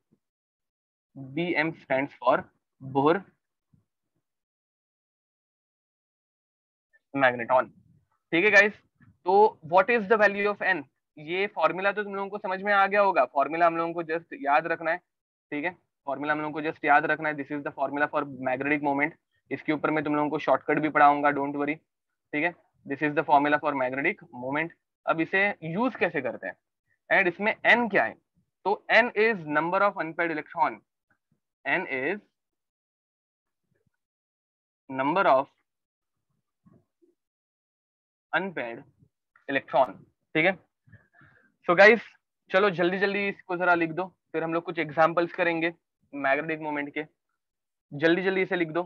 B M stand for Bohr magneton ठीक है गाइस तो what is the value of N ये फॉर्मूला तो तुम लोगों को समझ में आ गया होगा। फॉर्मूला हम लोगों को जस्ट याद रखना है। ठीक है? फॉर्मूला हम लोगों को जस्ट याद रखना है। This is the formula for magnetic moment इसके ऊपर मैं तुम लोगों को शॉर्टकट भी पढ़ाऊँगा डोंट वरी ठीक है? This is the formula for magnetic moment अब इसे यूज़ कैसे करते हैं? एंड इसमें एन क्या है? तो N is number of unpaid electron N is number of unpaid electron ठीक है? सो गाइस चलो जल्दी जल्दी इसको जरा लिख दो, फिर हम लोग कुछ एग्जांपल्स करेंगे मैग्नेटिक मोमेंट के। जल्दी जल्दी इसे लिख दो।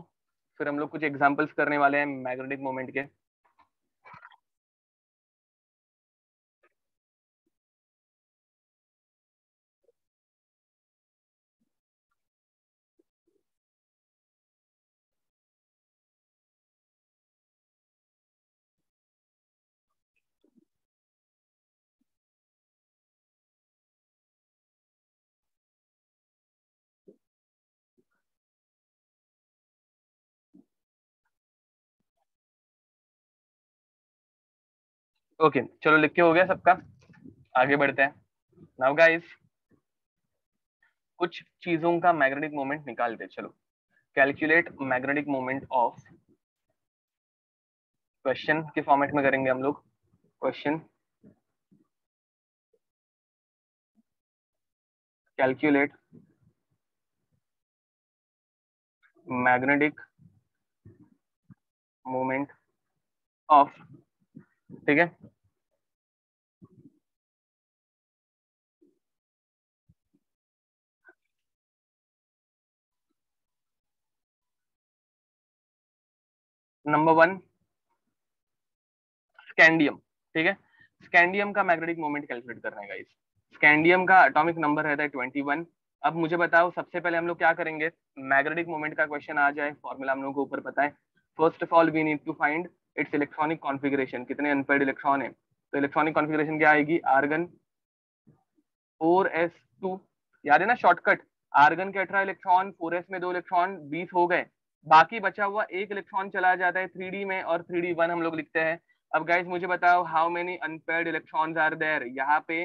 फिर हम लोग कुछ एग्जाम्पल्स करने वाले हैं मैग्नेटिक मोमेंट के। ओके, चलो लिख के हो गया सबका। आगे बढ़ते हैं। नाउ गाइस कुछ चीज़ों का मैग्नेटिक मोमेंट निकालते चलो। Calculate magnetic moment of question के फॉर्मेट में करेंगे हम लोग। Question calculate magnetic moment of ठीक है? नंबर वन स्कैंडियम ठीक है? स्कैंडियम का मैग्नेटिक मोमेंट कैलकुलेट करना है गाइस स्कैंडियम का एटॉमिक नंबर रहता है ट्वेंटी वन अब मुझे बताओ, सबसे पहले हम लोग क्या करेंगे? मैग्नेटिक मोमेंट का क्वेश्चन आ जाए फॉर्मूला हम लोग को ऊपर पता है first of all we need to find its electronic configuration, कितने अनपेड इलेक्ट्रॉन है? तो इलेक्ट्रॉनिक कॉन्फ़िगरेशन क्या आएगी? आर्गन फोर एस टू याद है ना शॉर्टकट आर्गन के अठारह इलेक्ट्रॉन फोर एस में दो इलेक्ट्रॉन बीस हो गए। बाकी बचा हुआ एक इलेक्ट्रॉन चला जाता है थ्री में और थ्री वन हम लोग लिखते हैं। अब गाइज़ मुझे बताओ how many unpaid electron are there यहाँ पे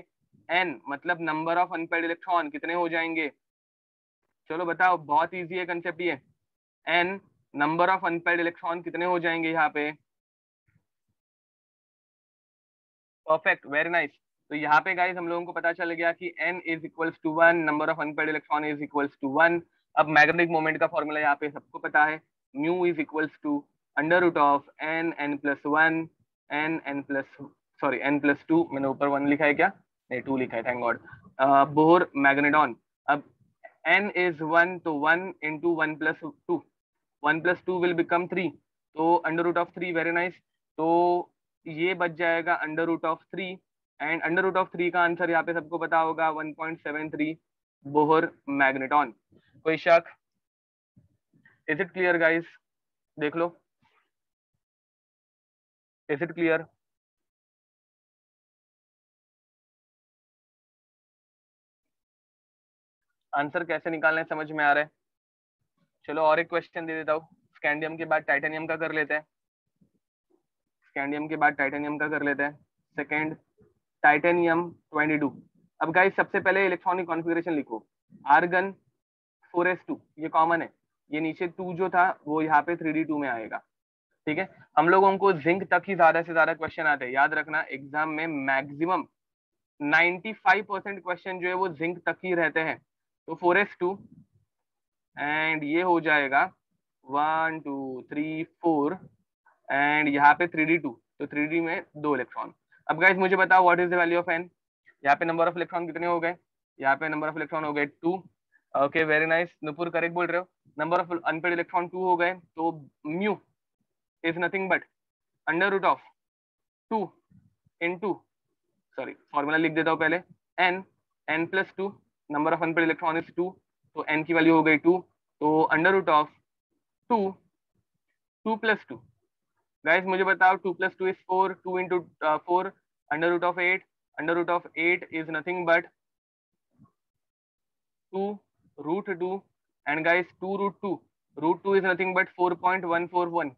एन मतलब नंबर ऑफ़ अनपेड इलेक्ट्रॉन कितने हो जाएँगे? चलो बताओ, बहुत इजी है कंसेप्ट ये। N number of unpaid electron कितने हो जाएँगे यहाँ पे? परफेक्ट वेरी नाइस तो यहाँ पे गाइज़ हम लोगों को पता चल गया कि n is equals to one number of unpaid electron is equals to one अब मैग्नेटिक मोमेंट का फॉर्मूला यहाँ पे सबको पता है. Mu is equals to under root of N N plus one N N plus sorry N plus two मैंने ऊपर वन लिखा है क्या? नहीं टू लिखा है थैंक गॉड बोर मैग्नेटॉन अब एन इज़ वन तो one into one plus two one plus two will become three तो under root of three very nice तो ये बच जाएगा under root of three and under root of three का आंसर यहाँ पे सबको पता होगा 1.73 बोहर मैग्नेटॉन। कोई शक? इज़ इट क्लियर गाइस देख लो। इज़ इट क्लियर आंसर कैसे निकालने समझ में आ रहा है? चलो और एक क्वेश्चन दे देता हूँ। स्कैंडियम के बाद टाइटेनियम का कर लेते हैं। स्कैंडियम के बाद टाइटेनियम का कर लेते हैं। सेकेंड टाइटेनियम 22 अब गाइस सबसे पहले इलेक्ट्रॉनिक कॉन्फ़िगरेशन लिखो। आर्गन 4s2 ये कॉमन है। ये नीचे टू जो था, वो यहाँ पे थ्री में आएगा। ठीक है? हम लोगों को जिंक तक ही ज़्यादा से ज़्यादा क्वेश्चन आते हैं। याद रखना एग्ज़ाम में मैक्सिमम 95 परसेंट क्वेश्चन जो है, वो जिंक तक ही रहते हैं। तो 4s2 एंड ये हो जाएगा one two three four and यहाँ पे थ्री डी टू तो थ्री डी में दो इलेक्ट्रॉन अब गाइज़ मुझे बताओ what is the value of N यहाँ पे नंबर ऑफ़ इलेक्ट्रॉन कितने हो गए? यहाँ पे नंबर ऑफ़ इलेक्ट्रॉन हो गए two okay very nice Nupur correct बोल रहे हो? Number of unpaired electron two हो गए तो mu is nothing but under root of two in two sorry formula लिख देता हूँ पहले n n plus two number of unpaired electron is two तो एन की वैल्यू हो गई टू तो under root of two two plus two guys मुझे बताओ two plus two is four two into four under root of eight under root of eight is nothing but two root two and guys two root two root two is nothing but four point one four one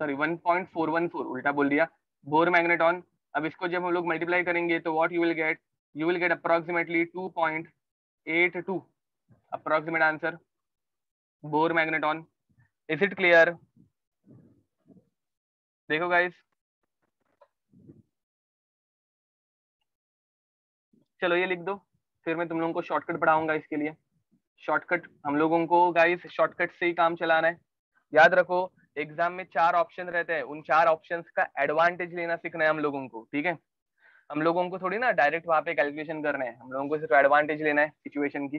sorry one point four one four उल्टा बोल दिया। बोर मैग्नेटॉन अब इसको जब हम लोग मल्टीप्लाई करेंगे तो what you will get you will get approximately two point eight two approximate answer Bohr magneton is it clear देखो गाइस चलो ये लिख दो, फिर मैं तुम लोगों को शॉर्टकट पढ़ाऊँगा इसके लिए। शॉर्टकट हम लोगों को गाइस शॉर्टकट से ही काम चलाना है। याद रखो एग्ज़ाम में चार ऑप्शन रहते हैं। उन चार ऑप्शंस का एडवांटेज लेना सीखना है हम लोगों को, ठीक है? हम लोगों को थोड़ी ना डायरेक्ट वहाँ पे कैलकुलेशन करना है। हम लोगों को सिर्फ़ एडवांटेज लेना है सिचुएशन की।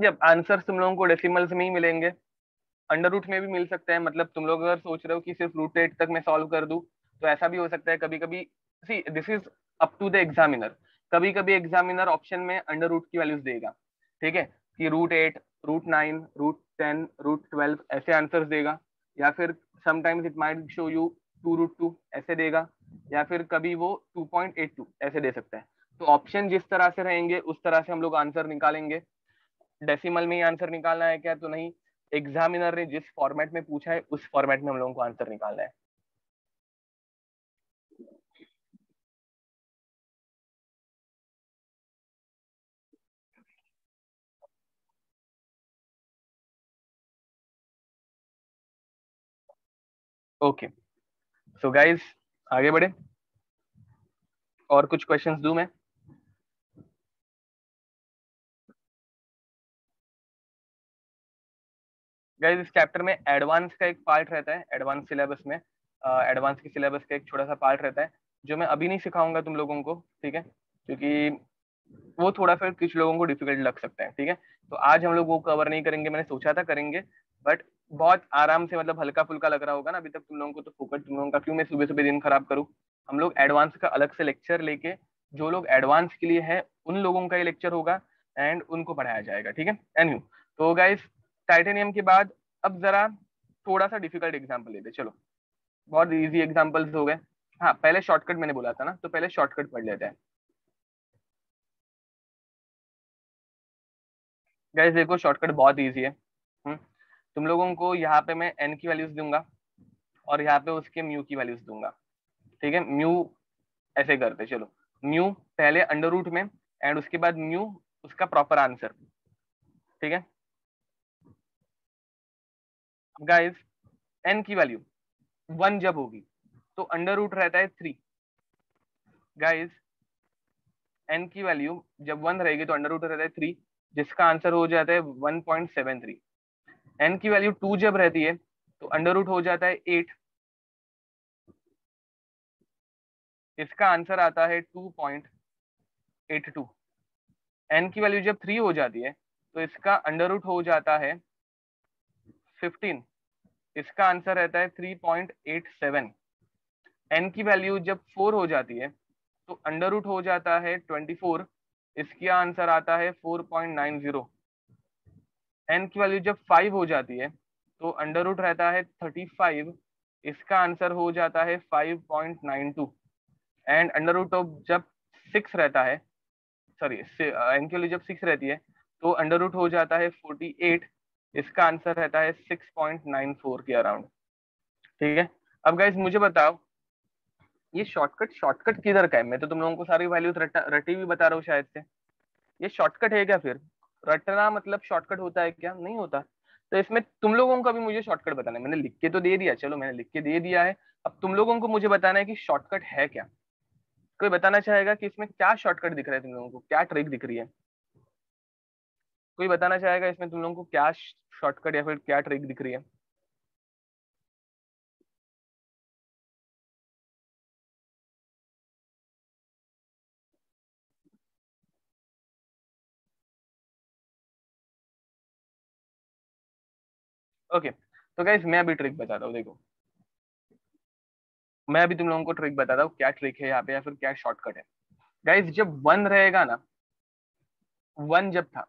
जब आंसर तुम लोगों को डेसिमल्स में ही मिलेंगे। अंडर रूट में भी मिल सकते हैं मतलब तुम लोग अगर सोच रहे हो कि सिर्फ़ रूट एट तक मैं सॉल्व कर दूँ तो ऐसा भी हो सकता है कभी कभी see this is up to the examiner कभी कभी एग्जामिनर ऑप्शन में अंडर रूट की वैल्यूज़ देगा, ठीक है? कि root eight root nine root ten root twelve ऐसे आंसर्स देगा। या फिर sometimes it might show you two root two ऐसे देगा। या फिर कभी वो टू पॉइंट एट टू ऐसे दे सकता है। तो ऑप्शन जिस तरह से रहेंगे, उस तरह से हम लोग आंसर निकालेंगे। डेसिमल में ही आंसर निकालना है क्या? तो नहीं एग्जामिनर ने जिस फॉर्मेट में पूछा है, उस फॉर्मेट में हम लोगों को आंसर निकालना है। ओके सो गाइस आगे बढ़े। और कुछ क्वेश्चंस दू मैं? गाइस इस चैप्टर में एडवांस का एक पार्ट रहता है एडवांस सिलेबस में एडवांस के सिलेबस का एक छोटा सा पार्ट रहता है, जो मैं अभी नहीं सिखाऊँगा तुम लोगों को, ठीक है? क्योंकि वो थोड़ा फिर कुछ लोगों को डिफ़िकल्ट लग सकता है, ठीक है? तो आज हम लोग वो कवर नहीं करेंगे, मैंने सोचा था करेंगे बट बहुत आराम से मतलब हल्का फुल्का लग रहा होगा ना, अभी तक तुम लोगों को तो फोकट तुम लोगों का, क्यों मैं सुबह सुबह दिन खराब करूँ? हम लोग एडवांस का अलग से लेक्चर लेके, जो लोग एडवांस के लिए है, उन लोगों का ये लेक्चर होगा एंड उनको पढ़ाया जाएगा, ठीक है? एनयू तो गाइस टाइटेनियम के बाद अब जरा थोड़ा सा डिफ़िकल्ट एग्ज़ाम्पल लेते चलो, बहुत इजी एग्जाम्पल्स हो गए। हाँ पहले शॉर्टकट मैंने बोला था ना तो पहले शॉर्टकट पढ़ लेते हैं। गैस देखो शॉर्टकट बहुत इजी है। हुँ? तुम लोगों को यहाँ पे मैं एन की वैल्यूज़ दूँगा और यहाँ पे उसके म्यू की वैल्यूज़ दूँगा। ठीक है? म्यू ऐसे करते चलो। म्यू पहले अंडर रूट में एंड उसके बाद म्यू उसका प्रॉपर आंसर ठीक है? गाइस एन की वैल्यू वन जब होगी तो अंडर रूट रहता है थ्री गाइस एन की वैल्यू जब वन रहेगी तो अंडर रूट रहता है थ्री जिसका आंसर हो जाता है one point seven three n की वैल्यू टू जब रहती है तो अंडर रूट हो जाता है एट इसका आंसर आता है two point eight two n की वैल्यू जब थ्री हो जाती है तो इसका अंडर रूट हो जाता है फिफ्टीन इसका आंसर रहता है three point eight seven n की वैल्यू जब फोर हो जाती है तो अंडर रूट हो जाता है ट्वेंटी फोर इसका आंसर आता है four point nine zero n की वैल्यू जब फाइव हो जाती है तो अंडर रूट रहता है थर्टी फाइव इसका आंसर हो जाता है five point nine two and under root of जब सिक्स रहता है सॉरी एन की वैल्यू जब सिक्स रहती है तो अंडर रूट हो जाता है फोर्टी एट इसका आंसर रहता है सिक्स पॉइंट नाइन फोर के अराउंड। ठीक है? अब गाइज़ मुझे बताओ, ये शॉर्टकट शॉर्टकट किधर का है? मैं तो तुम लोगों को सारी वैल्यूज़ रटी भी बता रहा हूँ शायद से। ये शॉर्टकट है क्या फिर? रटना मतलब शॉर्टकट होता है क्या? नहीं होता। तो इसमें तुम लोगों को भी मुझे शॉर्टकट बताना है। मैंने लिख के तो दे दिया। चलो, मैंने लिख के दे दिया है। अब तुम लोगों को मुझे बताना है कि शॉर्टकट है क्या? कोई बताना चाहेगा कि इसमें क्या शॉर्टकट दिख रहा है तुम लोगों को? क्या ट्रिक दिख रही है? कोई बताना चाहेगा इसमें तुम लोगों को क्या शॉर्टकट या फिर क्या ट्रिक दिख रही है? ओके तो गाइस मैं अभी ट्रिक बताता हूँ, देखो। मैं अभी तुम लोगों को ट्रिक बताता हूँ, क्या ट्रिक है यहाँ पे या फिर क्या शॉर्टकट है। गाइस जब वन रहेगा ना वन जब था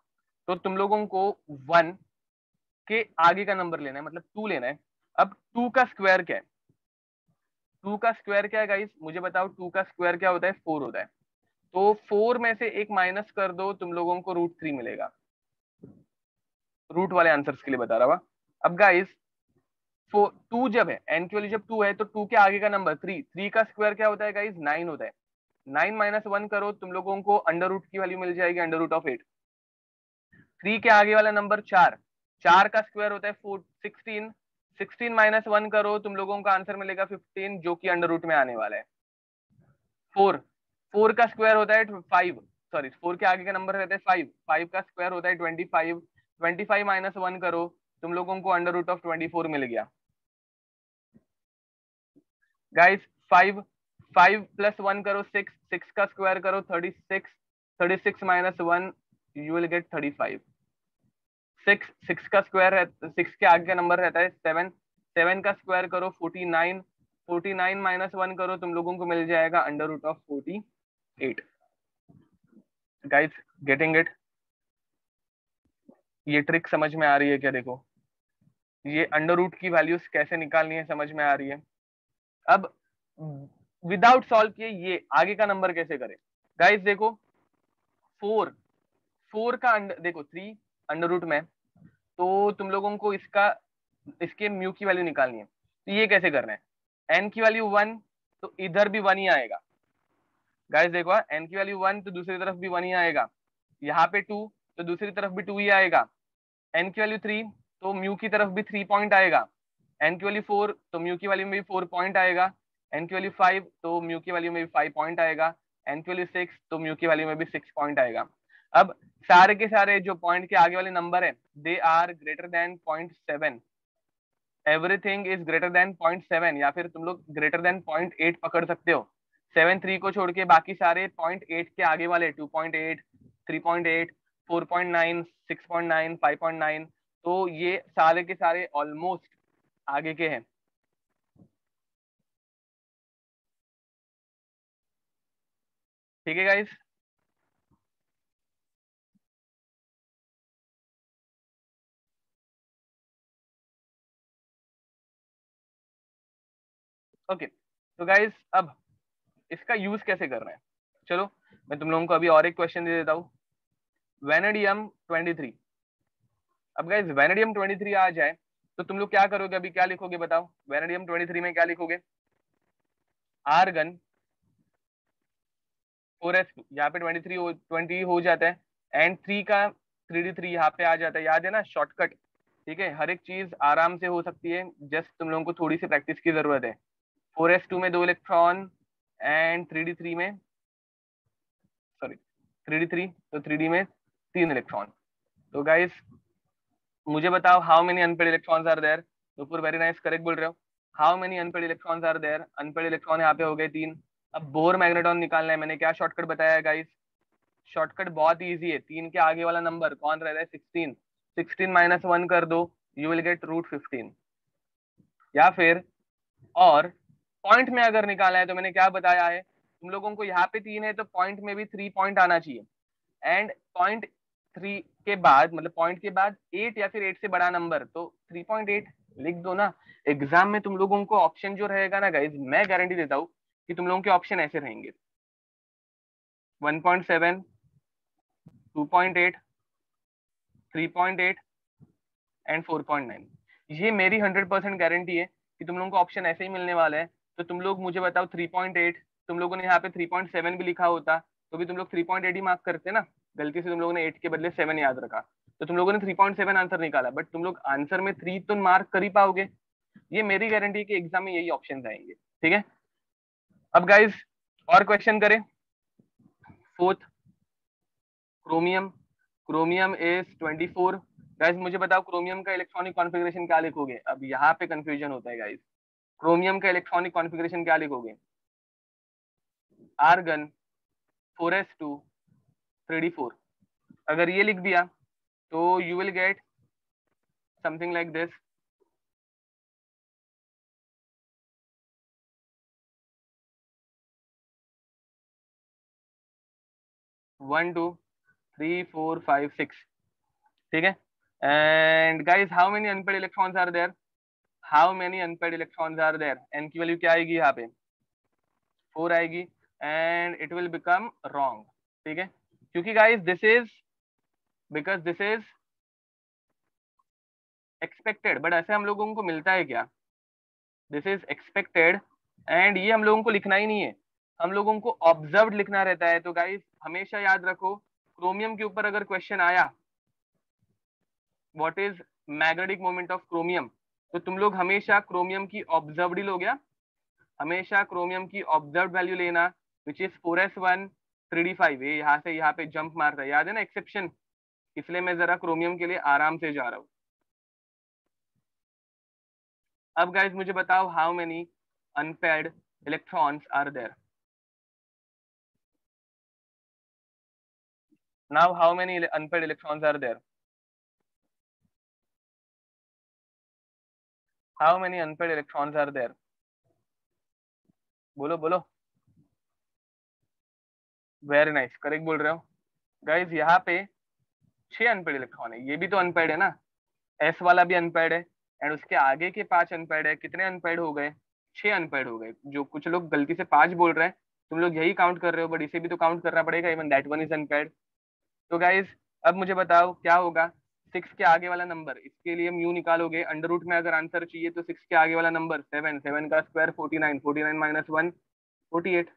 तो तुम लोगों को वन के आगे का नंबर लेना है मतलब टू लेना है। अब टू का स्क्वायर क्या है? टू का स्क्वायर क्या है गाइस मुझे बताओ टू का स्क्वायर क्या होता है? फोर होता है। तो फोर में से एक माइनस कर दो, तुम लोगों को रूट थ्री मिलेगा। रूट वाले आंसर्स के लिए बता रहा हुआ अब गाइस टू जब है एन की जब टू है तो टू के आगे का नंबर थ्री थ्री का स्क्वायर क्या होता है गाइस नाइन होता है। नाइन माइनस वन करो, तुम लोगों को अंडर रूट की वैल्यू मिल जाएगी under root of eight three के आगे वाला नंबर चार। चार का स्क्वायर होता है four sixteen sixteen minus one करो, तुम लोगों का आंसर मिलेगा फिफ्टीन जो कि अंडर रूट में आने वाला है। फोर फोर का स्क्वायर होता है फाइव सॉरी फोर के आगे का नंबर रहता है फाइव फाइव का स्क्वायर होता है twenty five twenty five minus one करो, तुम लोगों को under root of twenty four मिल गया। Guys five five plus one करो सिक्स सिक्स का स्क्वायर करो thirty six thirty six minus one you will get thirty five six six का स्क्वायर सिक्स के आगे का नंबर रहता है सेवन सेवन का स्क्वायर करो forty nine forty nine minus one करो, तुम लोगों को मिल जाएगा under root of forty eight guys getting it ये ट्रिक समझ में आ रही है क्या? देखो, ये अंडर रूट की वैल्यूज़ कैसे निकालनी है समझ में आ रही है? अब विदाउट सॉल्व किए, ये आगे का नंबर कैसे करें? गाइस देखो फोर फोर का अंडर देखो थ्री अंडर रूट में तो तुम लोगों को इसका इसके म्यू की वैल्यू निकालनी है तो ये कैसे करना है एन की वैल्यू वन तो इधर भी वन ही आएगा गाइस देखो एन की वैल्यू वन तो दूसरी तरफ़ भी वन ही आएगा यहाँ पे टू तो दूसरी तरफ़ भी टू ही आएगा एन की वैल्यू थ्री तो म्यू की तरफ़ भी थ्री पॉइंट आएगा एन की वैल्यू फोर तो म्यू की वैल्यू में भी फोर पॉइंट आएगा एन की वैल्यू फाइव तो म्यू की वैल्यू में भी फाइव पॉइंट आएगा एन की वैल्यू सिक्स तो म्यू की वैल्यू में भी सिक्स पॉइंट आएगा अब सारे के सारे जो पॉइंट के आगे वाले नंबर है they are greater than point seven everything is greater than point seven या फिर तुम लोग ग्रेटर देन पॉइंट एट पकड़ सकते हो। सेवन थ्री को छोड़ के बाकी सारे पॉइंट एट के आगे वाले two point eight three point eight four point nine six point nine five point nine तो ये सारे के सारे ऑलमोस्ट आगे के हैं। ठीक है गाइस ओके तो गाइस अब इसका यूज़ कैसे कर रहे हैं? चलो, मैं तुम लोगों को अभी और एक क्वेश्चन दे देता हूँ. वेनेडियम 23 अब गाइज़ वेनेडियम 23 आ जाए तो तुम लोग क्या करोगे अभी? क्या लिखोगे बताओ? वेनेडियम 23 में क्या लिखोगे? आर्गन फोर एस यहाँ पे ट्वेंटी थ्री ट्वेंटी हो जाता है एंड थ्री का थ्री डी थ्री यहाँ पे आ जाता है. याद है ना? शॉर्टकट ठीक है? हर एक चीज़ आराम से हो सकती है जस्ट तुम लोगों को थोड़ी सी प्रैक्टिस की ज़रूरत है. फोर एस टू में दो electron and three d three में सॉरी थ्री डी थ्री तो थ्री डी में तीन इलेक्ट्रॉन। तो गाइस मुझे बताओ how many unpaired electrons are there Nupur very nice correct बोल रहे हो। How many unpaired electrons are there unpaired electron यहाँ पे हो गए तीन। अब बोर मैग्नेटॉन निकालना है, मैंने क्या शॉर्टकट बताया गाइस शॉर्टकट बहुत ईजी है। तीन के आगे वाला नंबर कौन रहता है? सिक्सटीन सिक्सटीन माइनस वन कर दो you will get root fifteen या फिर, और पॉइंट में अगर निकाला है तो मैंने क्या बताया है? तुम लोगों को यहाँ पे तीन है तो पॉइंट में भी थ्री पॉइंट आना चाहिए। एंड पॉइंट थ्री के बाद मतलब पॉइंट के बाद एट या फिर एट से बड़ा नंबर तो थ्री पॉइंट एट लिख दो ना। एग्ज़ाम में तुम लोगों को ऑप्शन जो रहेगा ना गाइज़ मैं गारंटी देता हूँ कि तुम लोगों के ऑप्शन ऐसे रहेंगे। 1.7 2.8 3.8 एंड 4.9 ये मेरी 100 परसेंट गारंटी है कि तुम लोगों को ऑप्शन ऐसे ही मिलने वाला है। तो तुम लोग मुझे बताओ 3.8 तुम लोगों ने यहाँ पे 3.7 भी लिखा होता तो भी तुम लोग 3.8 ही मार्क करते ना? गलती से तुम लोगों ने एट के बदले सेवन याद रखा। तो तुम लोगों ने थ्री पॉइंट सेवन आंसर निकाला बट तुम लोग आंसर में थ्री तो मार्क कर ही पाओगे। ये मेरी गारंटी है कि एग्ज़ाम में यही ऑप्शन आएँगे, ठीक है? अब गाइज़ और क्वेश्चन करें। Fourth chromium chromium is twenty four guys मुझे बताओ क्रोमियम का इलेक्ट्रॉनिक कॉन्फ़िगरेशन क्या लिखोगे? अब यहाँ पे कंफ्यूजन होता है गाइज़ क्रोमियम का इलेक्ट्रॉनिक कॉन्फ़िगरेशन क्या लिखोगे? Argon four s two three four अगर ये लिख दिया तो you will get something like this one two three four five six ठीक है? And guys how many unpaired electrons are there how many unpaired electrons are there n की वैल्यू क्या आएगी यहाँ पे? फोर आएगी and it will become wrong ठीक है? क्योंकि guys this is because this is expected but ऐसे हम लोगों को मिलता है क्या? दिस इज़ एक्सपेक्टेड एंड ये हम लोगों को लिखना ही नहीं है। हम लोगों को ऑब्ज़र्व लिखना रहता है तो गाइज़ हमेशा याद रखो क्रोमियम के ऊपर अगर क्वेश्चन आया what is magnetic moment of chromium तो तुम लोग हमेशा क्रोमियम की ऑब्ज़र्व लो गया हमेशा क्रोमियम की ऑब्ज़र्व वैल्यू लेना which is four s one three d five ये यहाँ से यहाँ पे जंप मारता है। याद है ना एक्सेप्शन इसलिए मैं जरा क्रोमियम के लिए आराम से जा रहा हूँ। अब गाइज़ मुझे बताओ how many unpaired electrons are there now how many unpaired electrons are there? How many unpaired electrons are there? बोलो बोलो। वेरी नाइस करेक्ट बोल रहे हो। गाइज़ यहाँ पे छह अनपेड इलेक्ट्रॉन है। ये भी तो अनपेड है ना? एस वाला भी अनपेड है एंड उसके आगे के पाँच अनपेड है। कितने अनपेड हो गए? छह अनपेड हो गए। जो कुछ लोग गलती से पाँच बोल रहे हैं, तुम लोग यही काउंट कर रहे हो बट इसे भी तो काउंट करना पड़ेगा even that one is unpaired तो गाइज़ अब मुझे बताओ, क्या होगा? सिक्स के आगे वाला नंबर, इसके लिए म्यू निकालोगे अंडर रूट में अगर आंसर चाहिए तो सिक्स के आगे वाला नंबर सेवन सेवन का square forty nine forty nine minus one forty eight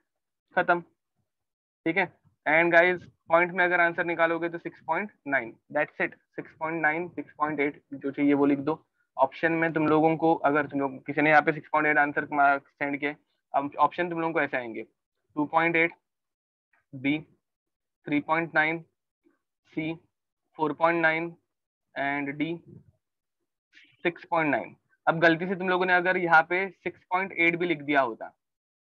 खत्म। ठीक है? एंड गाइज़ पॉइंट में अगर आंसर निकालोगे तो six point nine that's it six point nine six point eight जो चाहिए वो लिख दो। ऑप्शन में तुम लोगों को, अगर तुम लोग, किसी ने यहाँ पे six point eight answer send किए, अब ऑप्शन तुम लोगों को ऐसे आएँगे। Two point eight B three point nine C four point nine and D six point nine. अब गलती से तुम लोगों ने अगर यहाँ पे सिक्स पॉइंट एट भी लिख दिया होता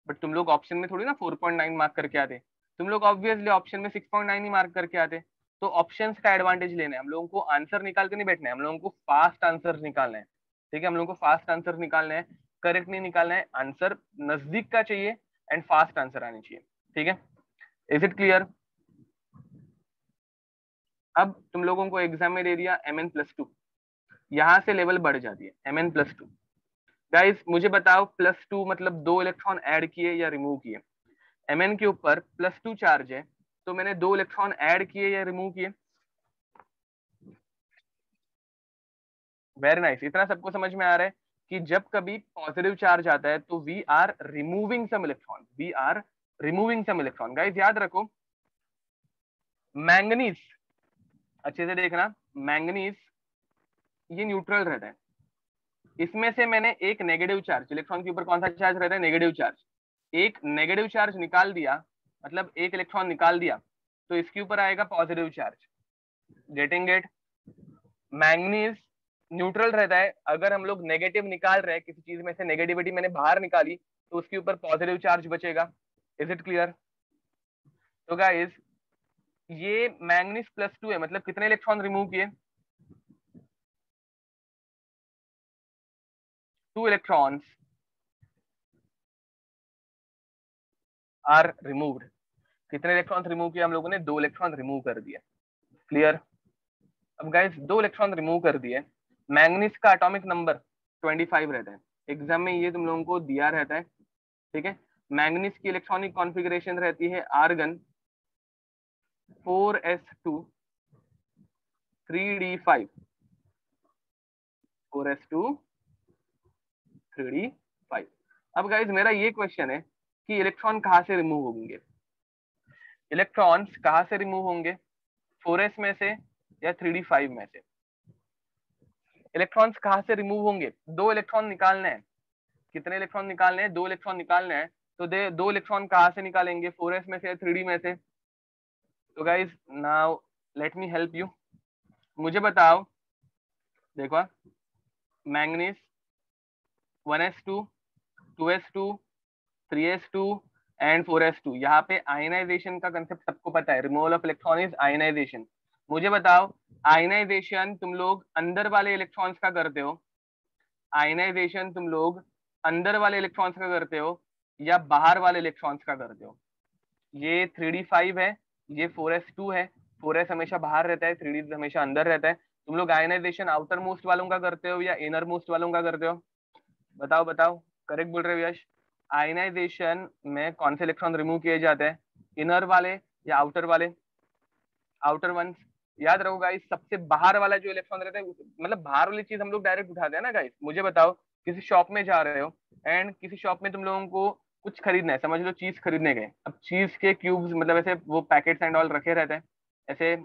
बट तुम लोग ऑप्शन में थोड़ी ना फोर पॉइंट नाइन मार्क करके आते। तुम लोग ऑब्वियसली ऑप्शन में सिक्स पॉइंट नाइन ही मार्क करके आते। तो ऑप्शन का एडवांटेज लेना है। हम लोगों को आंसर निकाल के नहीं बैठना है। हम लोगों को फास्ट आंसर निकालना है। ठीक है? हम लोगों को फास्ट आंसर निकालना है। करेक्ट नहीं निकालना है। आंसर नज़दीक का चाहिए एंड फास्ट आंसर आनी चाहिए। ठीक है? इज़ इट क्लियर अब तुम लोगों को एग्ज़ाम में दे दिया एम एन प्लस टू यहाँ से लेवल बढ़ जाती है M n plus two guys मुझे बताओ प्लस टू मतलब दो इलेक्ट्रॉन ऐड किए या रिमूव किए? एम एन के ऊपर प्लस टू चार्ज है तो मैंने दो इलेक्ट्रॉन ऐड किए या रिमूव किए? वेरी नाइस इतना सबको समझ में आ रहा है कि जब कभी पॉजिटिव चार्ज आता है तो we are removing some electron we are removing some electron guys याद रखो मैंगनीज अच्छे से देखना मैंगनीज ये न्यूट्रल रहता है। इसमें से मैंने एक नेगेटिव चार्ज इलेक्ट्रॉन के ऊपर कौन सा चार्ज रहता है? नेगेटिव चार्ज एक नेगेटिव चार्ज निकाल दिया मतलब एक इलेक्ट्रॉन निकाल दिया तो इसके ऊपर आएगा positive charge getting it manganese neutral रहता है। अगर हम लोग नेगेटिव निकाल रहे हैं, किसी चीज़ में से नेगेटिविटी मैंने बाहर निकाली तो उसके ऊपर पॉजिटिव चार्ज बचेगा। इज़ इट क्लियर तो गाइज़ ये मैंगनीज प्लस टू है मतलब कितने इलेक्ट्रॉन रिमूव किए? टू इलेक्ट्रॉन्स आर रिमूव्ड कितने इलेक्ट्रॉन्स रिमूव किए हम लोगों ने? दो इलेक्ट्रॉन रिमूव कर दिए। क्लियर अब गाइस दो इलेक्ट्रॉन रिमूव कर दिए। मैंगनीज का एटॉमिक नंबर 25 रहता है। एग्ज़ाम में ये तुम लोगों को दिया रहता है। ठीक है? मैंगनीज की इलेक्ट्रॉनिक कॉन्फ़िगरेशन रहती है argon 4s2 3d5 4s2 3d5 अब गाइज़ मेरा ये क्वेश्चन है कि इलेक्ट्रॉन कहाँ से रिमूव होंगे? इलेक्ट्रॉन्स कहाँ से रिमूव होंगे? फोर एस में से या थ्री डी फाइव में से? इलेक्ट्रॉन्स कहाँ से रिमूव होंगे? दो इलेक्ट्रॉन निकालने हैं। कितने इलेक्ट्रॉन निकालने हैं? दो इलेक्ट्रॉन निकालने हैं। तो दे, दो इलेक्ट्रॉन कहाँ से निकालेंगे? फोर एस में से या थ्री डी में से? तो guys now let me help you मुझे बताओ, देखो manganese one s two two s two three s two and four s two यहाँ पे आयनाइजेशन का कंसेप्ट सबको पता है removal of electron is ionization मुझे बताओ आयनाइजेशन तुम लोग अंदर वाले इलेक्ट्रॉन्स का करते हो? आयनाइजेशन तुम लोग अंदर वाले इलेक्ट्रॉन्स का करते हो या बाहर वाले इलेक्ट्रॉन्स का करते हो? ये थ्री डी फाइव है ये फोर एस टू है। फोर एस हमेशा बाहर रहता है थ्री डी हमेशा अंदर रहता है। तुम लोग आयनाइजेशन आउटर मोस्ट वालों का करते हो या इनर मोस्ट वालों का करते हो? बताओ बताओ। करेक्ट बोल रहे हो यश। आयनाइजेशन में कौन से इलेक्ट्रॉन रिमूव किए जाते हैं? इनर वाले या आउटर वाले? आउटर वंस याद रहो गाइस सबसे बाहर वाला जो इलेक्ट्रॉन रहता है मतलब बाहर वाली चीज़ हम लोग डायरेक्ट उठाते हैं ना गाइस मुझे बताओ, किसी शॉप में जा रहे हो एंड किसी शॉप में तुम लोगों को कुछ खरीदना है, समझ लो चीज़ खरीदने गए। अब चीज़ के क्यूब्स मतलब ऐसे वो पैकेट्स एंड ऑल रखे रहते हैं, ऐसे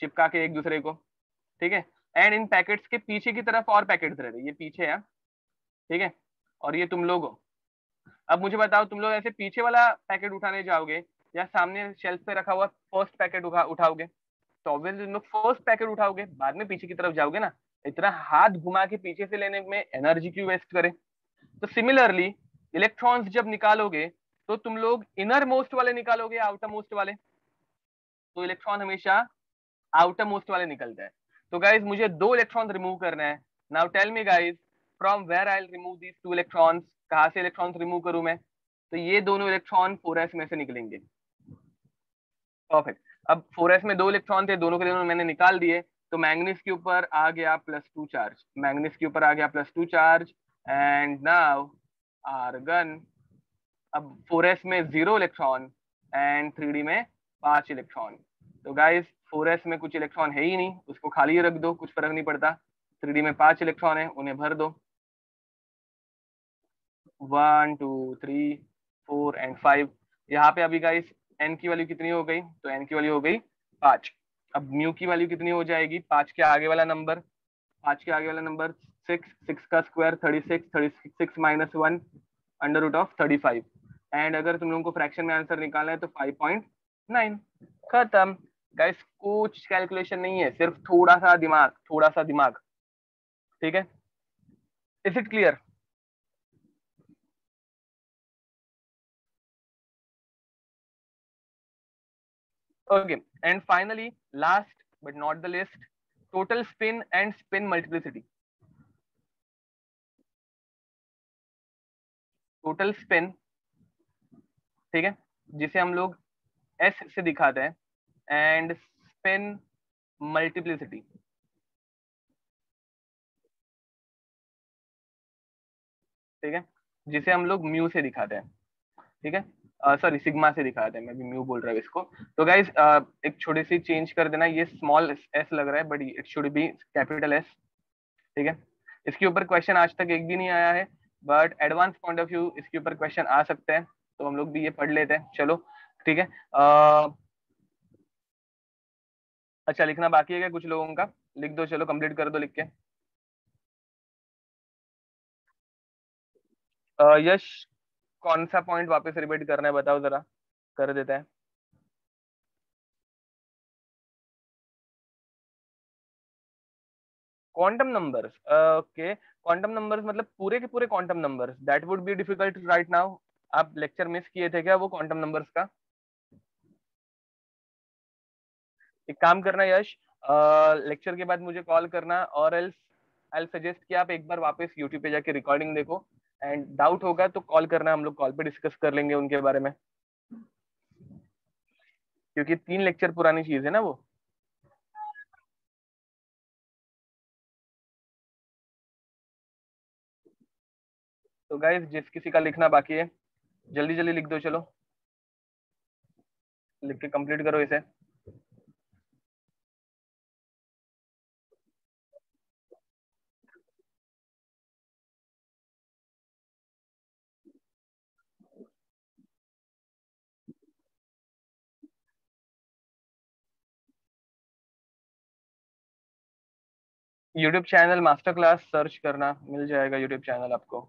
चिपका के एक दूसरे को, ठीक है? एंड इन पैकेट्स के पीछे की तरफ़ और पैकेट्स रहते ये पीछे है, ठीक है? और ये तुम लोग हो अब मुझे बताओ, तुम लोग ऐसे पीछे वाला पैकेट उठाने जाओगे, या सामने शेल्फ पे रखा हुआ फ़र्स्ट पैकेट उठा, उठाओगे? तो ऑब्वियसली तुम लोग फ़र्स्ट पैकेट उठाओगे, बाद में पीछे की तरफ़ जाओगे ना। इतना हाथ घुमा के पीछे से लेने में एनर्जी क्यों वेस्ट करे? तो सिमिलरली इलेक्ट्रॉन्स जब निकालोगे तो तुम लोग इनर मोस्ट वाले निकालोगे आउटर मोस्ट वाले। तो इलेक्ट्रॉन हमेशा आउटर मोस्ट वाले निकलते हैं। तो गाइज़ मुझे दो इलेक्ट्रॉन रिमूव करना है। Now tell me guys from where I remove these two electrons कहा से इलेक्ट्रॉन्स रिमूव करूँ मैं? तो ये दोनों इलेक्ट्रॉन फोर में से निकलेंगे। परफेक्ट अब फोर में दो इलेक्ट्रॉन थे, दोनों के दोनों मैंने निकाल दिए। तो मैंगनीस के ऊपर आ गया प्लस टू चार्ज मैंगनीस के ऊपर आ गया plus two charge and now argon अब फोर में ज़ीरो इलेक्ट्रॉन एंड थ्री में पाँच इलेक्ट्रॉन तो गाइस फोर में कुछ इलेक्ट्रॉन है ही नहीं, उसको खाली रख दो, कुछ फ़र्क नहीं पड़ता। थ्री में पाँच इलेक्ट्रॉन है, उन्हें भर दो। One two three four and five यहाँ पे अभी गाइस एन की वैल्यू कितनी हो गई? तो एन की वैल्यू हो गई पाँच। अब म्यू की वैल्यू कितनी हो जाएगी? पाँच के आगे वाला नंबर पाँच के आगे वाला नंबर सिक्स सिक्स का square thirty six thirty six minus one under root of thirty five and अगर तुम लोगों को फ्रैक्शन में आंसर निकालना है तो फाइव पॉइंट नाइन खत्म। गाइस कुछ कैलकुलेशन नहीं है, सिर्फ़ थोड़ा सा दिमाग थोड़ा सा दिमाग। ठीक है? Is it clear okay, and finally, last but not the least, total spin and spin multiplicity. Total spin ठीक है जिसे हम लोग एस से दिखाते हैं एंड स्पिन मल्टीप्लिसिटी ठीक है जिसे हम लोग म्यू से दिखाते हैं ठीक है सॉरी uh, सिग्मा से दिखाते हैं मैं भी म्यू बोल रहा हूँ इसको। तो गाइज़ uh, एक छोटी सी चेंज कर देना ये स्मॉल एस लग रहा है but it should be capital S ठीक है। इसके ऊपर क्वेश्चन आज तक एक भी नहीं आया है but advance point of view इसके ऊपर क्वेश्चन आ सकते हैं तो हम लोग भी ये पढ़ लेते हैं। चलो ठीक है? uh, अच्छा लिखना बाकी है क्या कुछ लोगों का? लिख दो चलो कंप्लीट कर दो लिख के। यश कौन सा पॉइंट वापस रिपीट करना है बताओ जरा। कर देते हैं। Quantum numbers okay quantum numbers मतलब पूरे के पूरे quantum numbers that would be difficult right now आप लेक्चर मिस किए थे क्या वो क्वांटम नंबर्स का? एक काम करना यश लेक्चर uh, के बाद मुझे कॉल करना और एल्स आई सजेस्ट कि आप एक बार वापस यूट्यूब पे जाके रिकॉर्डिंग देखो. एंड डाउट होगा तो कॉल करना हम लोग कॉल पे डिस्कस कर लेंगे उनके बारे में. क्योंकि तीन लेक्चर पुरानी चीज़ है ना वो. तो गाइज़ जिस किसी का लिखना बाकी है, जल्दी जल्दी लिख दो, चलो। लिख के कंप्लीट करो इसे। YouTube channel master class search करना, मिल जाएगा यूट्यूब चैनल आपको।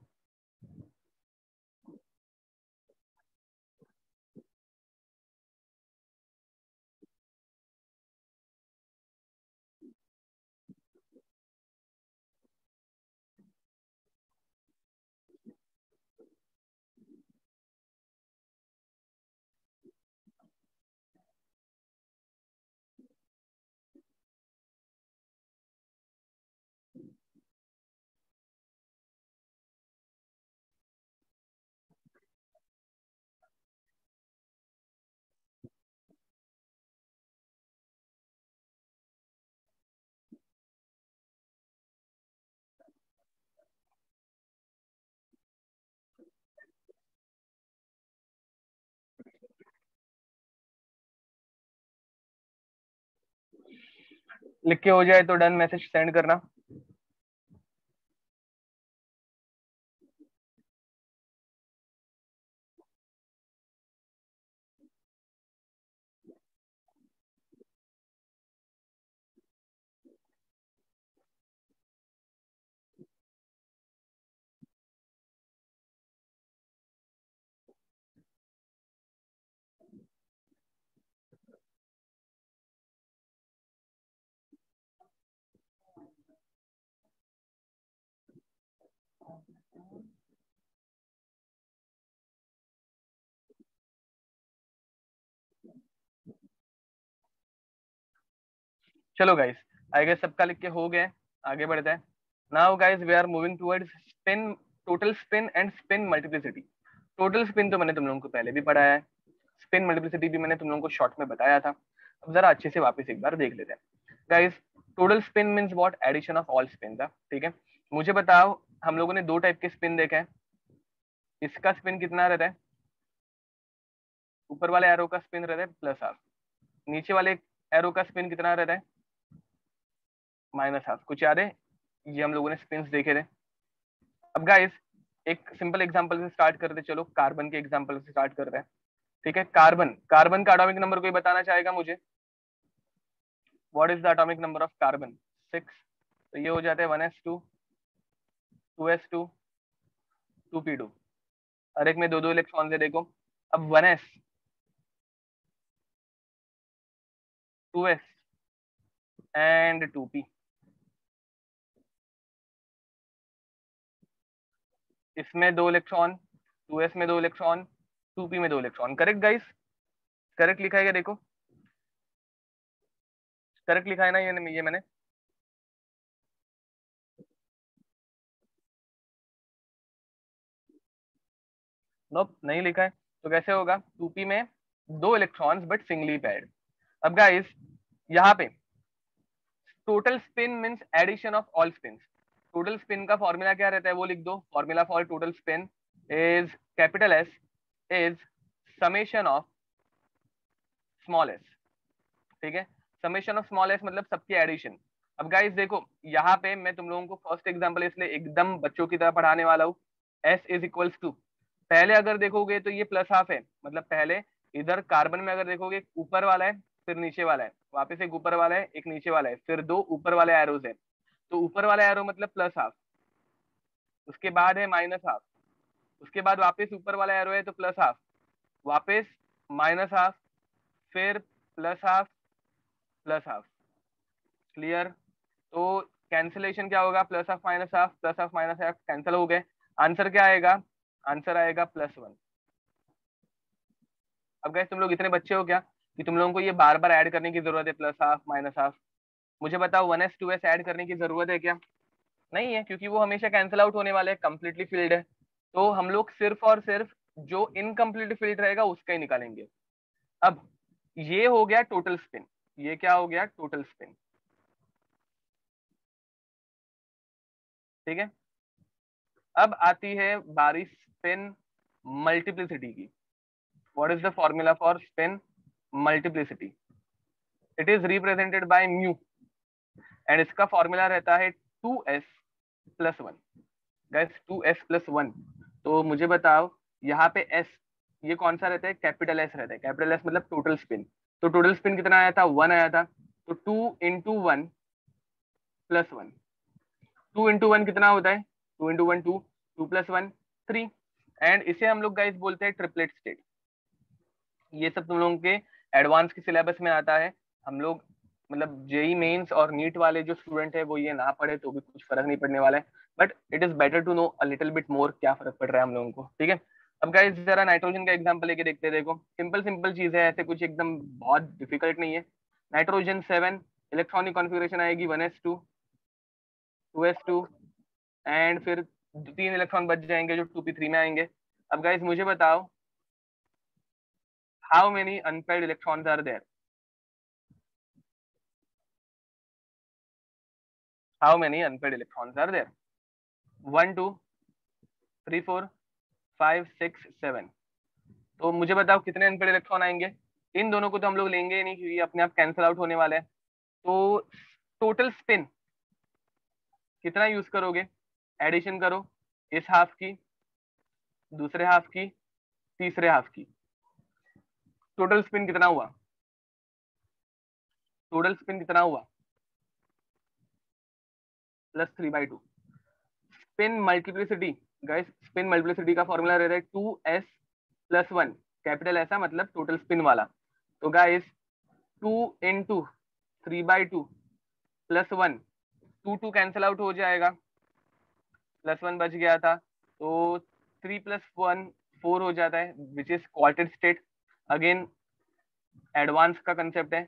लिख के हो जाए तो डन मैसेज सेंड करना। चलो गाइस आई गेस सबका लिख के हो गए, आगे बढ़ते हैं। Now guys we are moving towards spin total spin and spin multiplicity total spin तो मैंने तुम लोगों को पहले भी पढ़ाया है स्पिन मल्टीप्लिसिटी भी मैंने तुम लोगों को शॉर्ट में बताया था। अब जरा अच्छे से वापस एक बार देख लेते हैं। Guys total spin means what addition of all spin था ठीक है? मुझे बताओ, हम लोगों ने दो टाइप के स्पिन देखे हैं। इसका स्पिन कितना रहता है? ऊपर वाले एरो का स्पिन रहता है प्लस हाफ़ नीचे वाले एरो का स्पिन कितना रहता है? माइनस हाफ़ कुछ याद है? ये हम लोगों ने स्पिन देखे थे। अब गाइस एक सिंपल एग्जांपल से स्टार्ट करते चलो। कार्बन के एग्जांपल से स्टार्ट करते हैं। ठीक है? कार्बन कार्बन का एटॉमिक नंबर कोई बताना चाहेगा मुझे? What is the atomic number of carbon six तो ये हो जाते हैं one s two two s two two p two हर एक में दो दो इलेक्ट्रॉन से देखो। अब one s two s and two p इसमें दो इलेक्ट्रॉन टू एस में दो इलेक्ट्रॉन टू पी में दो इलेक्ट्रॉन करेक्ट गाइस करेक्ट लिखा है क्या? देखो. करेक्ट लिखा है ना ये ये मैंने? नोप नहीं लिखा है. तो कैसे होगा? टू पी में दो इलेक्ट्रॉन्स बट सिंगली पैड अब गाइस यहाँ पे total spin means addition of all spin total spin का फॉर्मूला क्या रहता है वो लिख दो। Formula for total spin is capital S is summation of small s ठीक है? समेशन ऑफ़ स्मॉल एस मतलब सबकी एडिशन अब गाइस देखो, यहाँ पे मैं तुम लोगों को फ़र्स्ट एग्जांपल इसलिए एकदम बच्चों की तरह पढ़ाने वाला हूँ। एस इज़ इक्वल्स टू पहले अगर देखोगे तो ये प्लस हाफ़ है। मतलब पहले इधर कार्बन में अगर देखोगे, ऊपर वाला है, फिर नीचे वाला है। वापस एक ऊपर वाला है, एक नीचे वाला है। फिर दो ऊपर वाले एरोज है। तो ऊपर वाला एरो मतलब प्लस हाफ़ उसके बाद है माइनस हाफ़ उसके बाद वापस ऊपर वाला एरो है तो प्लस हाफ़ वापस माइनस हाफ़ फिर plus half plus half clear तो कैंसिलेशन क्या होगा? Plus half minus half plus half minus half cancel हो गए। आंसर क्या आएगा? आंसर आएगा प्लस वन अब गैस तुम लोग इतने बच्चे हो क्या कि तुम लोगों को ये बार बार ऐड करने की ज़रूरत है? प्लस हाफ़ माइनस हाफ़ मुझे बताओ one s two s add करने की ज़रूरत है क्या? नहीं है, क्योंकि वो हमेशा कैंसिल आउट होने वाले कंप्लीटली फ़ील्ड है। तो हम लोग सिर्फ़ और सिर्फ़ जो इनकम्प्लीट फ़ील्ड रहेगा, उसका ही निकालेंगे। अब, ये हो गया टोटल स्पिन ये क्या हो गया? टोटल स्पिन ठीक है? अब आती है बारिश स्पिन मल्टीप्लिसिटी की। What is the formula for spin multiplicity it is represented by mu and इसका फॉर्मूला रहता है two S plus one guys two S plus one तो मुझे बताओ, यहाँ पे एस ये कौन सा रहता है? कैपिटल एस रहता है। कैपिटल एस मतलब टोटल स्पिन तो टोटल स्पिन कितना आया था? वन आया था। तो two into one plus one two into one कितना होता है? Two into one two two plus one three and इसे हम लोग गाइस बोलते हैं ट्रिपलेट स्टेट ये सब तुम लोगों के एडवांस के सिलेबस में आता है। हम लोग मतलब जेई मेंस और नीट वाले जो स्टूडेंट है, वो ये ना पढ़े तो भी कुछ फ़र्क नहीं पड़ने वाला है। But it is better to know a little bit more क्या फ़र्क पड़ रहा है हम लोगों को, ठीक है? अब गाइस जरा नाइट्रोजन का एग्जांपल लेके देखते देखो। सिंपल सिंपल चीज़ है, ऐसे कुछ एकदम बहुत डिफ़िकल्ट नहीं है। नाइट्रोजन सेवन इलेक्ट्रॉनिक कॉन्फ़िगरेशन आएगी one s two two s two and फिर तीन इलेक्ट्रॉन बच जाएँगे जो टू पी थ्री में आएँगे। अब गाइस मुझे बताओ how many unpaired electrons are there how many unpaired electrons are there? 1 2 3 4 5 6 7 तो मुझे बताओ कितने अनपेड इलेक्ट्रॉन आएँगे? इन दोनों को तो हम लोग लेंगे नहीं क्योंकि अपने आप कैंसिल आउट होने वाले हैं। तो टोटल स्पिन कितना यूज़ करोगे? एडिशन करो इस हाफ़ की, दूसरे हाफ़ की, तीसरे हाफ़ की। टोटल स्पिन कितना हुआ? टोटल स्पिन कितना हुआ? Plus three by two spin multiplicity guys spin multiplicity का फॉर्मूला रहता है two S plus one capital ऐसा मतलब टोटल स्पिन वाला. तो guys two in two three by two plus one two two cancel out हो जाएगा. प्लस वन बच गया था. तो थ्री प्लस वन फोर हो जाता है which is quartet state again advance का कंसेप्ट है.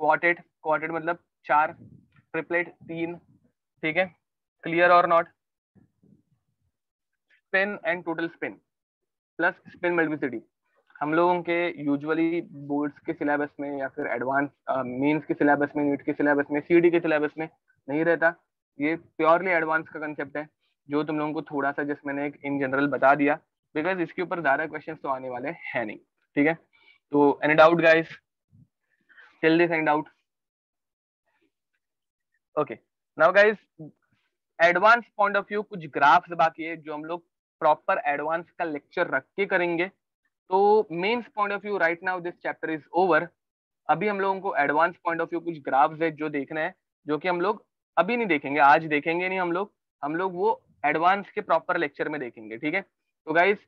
क्वार्टेड क्वार्टेड मतलब चार ट्रिपलेट तीन ठीक है? क्लियर और not spin and total spin plus spin multiplicity हम लोगों के यूजुअली बोर्ड्स के सिलेबस में या फिर एडवांस मेंस के सिलेबस में नीट के सिलेबस में सीडी के सिलेबस में नहीं रहता। ये प्योरली एडवांस का कंसेप्ट है, जो तुम लोगों को थोड़ा सा जस्ट मैंने इन जनरल बता दिया बिकॉज़ इसके ऊपर ज़्यादा क्वेश्चन तो आने वाले हैं नहीं, ठीक है? तो any doubt guys till this any doubt okay now guys advance point of view कुछ ग्राफ्स बाकी है जो हम लोग प्रॉपर एडवांस का लेक्चर रख के करेंगे। तो mains point of view right now this chapter is over अभी हम लोगों को एडवांस पॉइंट ऑफ़ व्यू कुछ ग्राफ्स है जो देखना है, जो कि हम लोग अभी नहीं देखेंगे, आज देखेंगे नहीं हम लोग। हम लोग वो एडवांस के प्रॉपर लेक्चर में देखेंगे, ठीक है? तो गाइज़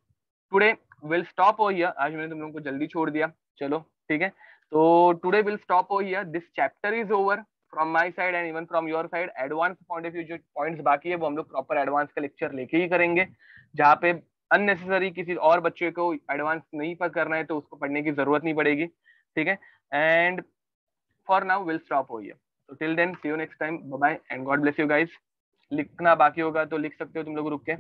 टुडे विल स्टॉप हो हियर आज मैंने तुम लोगों को जल्दी छोड़ दिया। चलो, ठीक है? तो टुडे विल स्टॉप हो here this chapter is over from my side and even from your side advance point of view जो पॉइंट्स बाकी है, वो हम लोग प्रॉपर एडवांस का लेक्चर लेके ही करेंगे। जहाँ पे अननेसेसरी किसी और बच्चे को एडवांस नहीं पर करना है तो उसको पढ़ने की ज़रूरत नहीं पड़ेगी, ठीक है? And for now will stop हो तो till then see you next time bye and God bless you guys लिखना बाकी होगा तो लिख सकते हो तुम लोग, रुक के।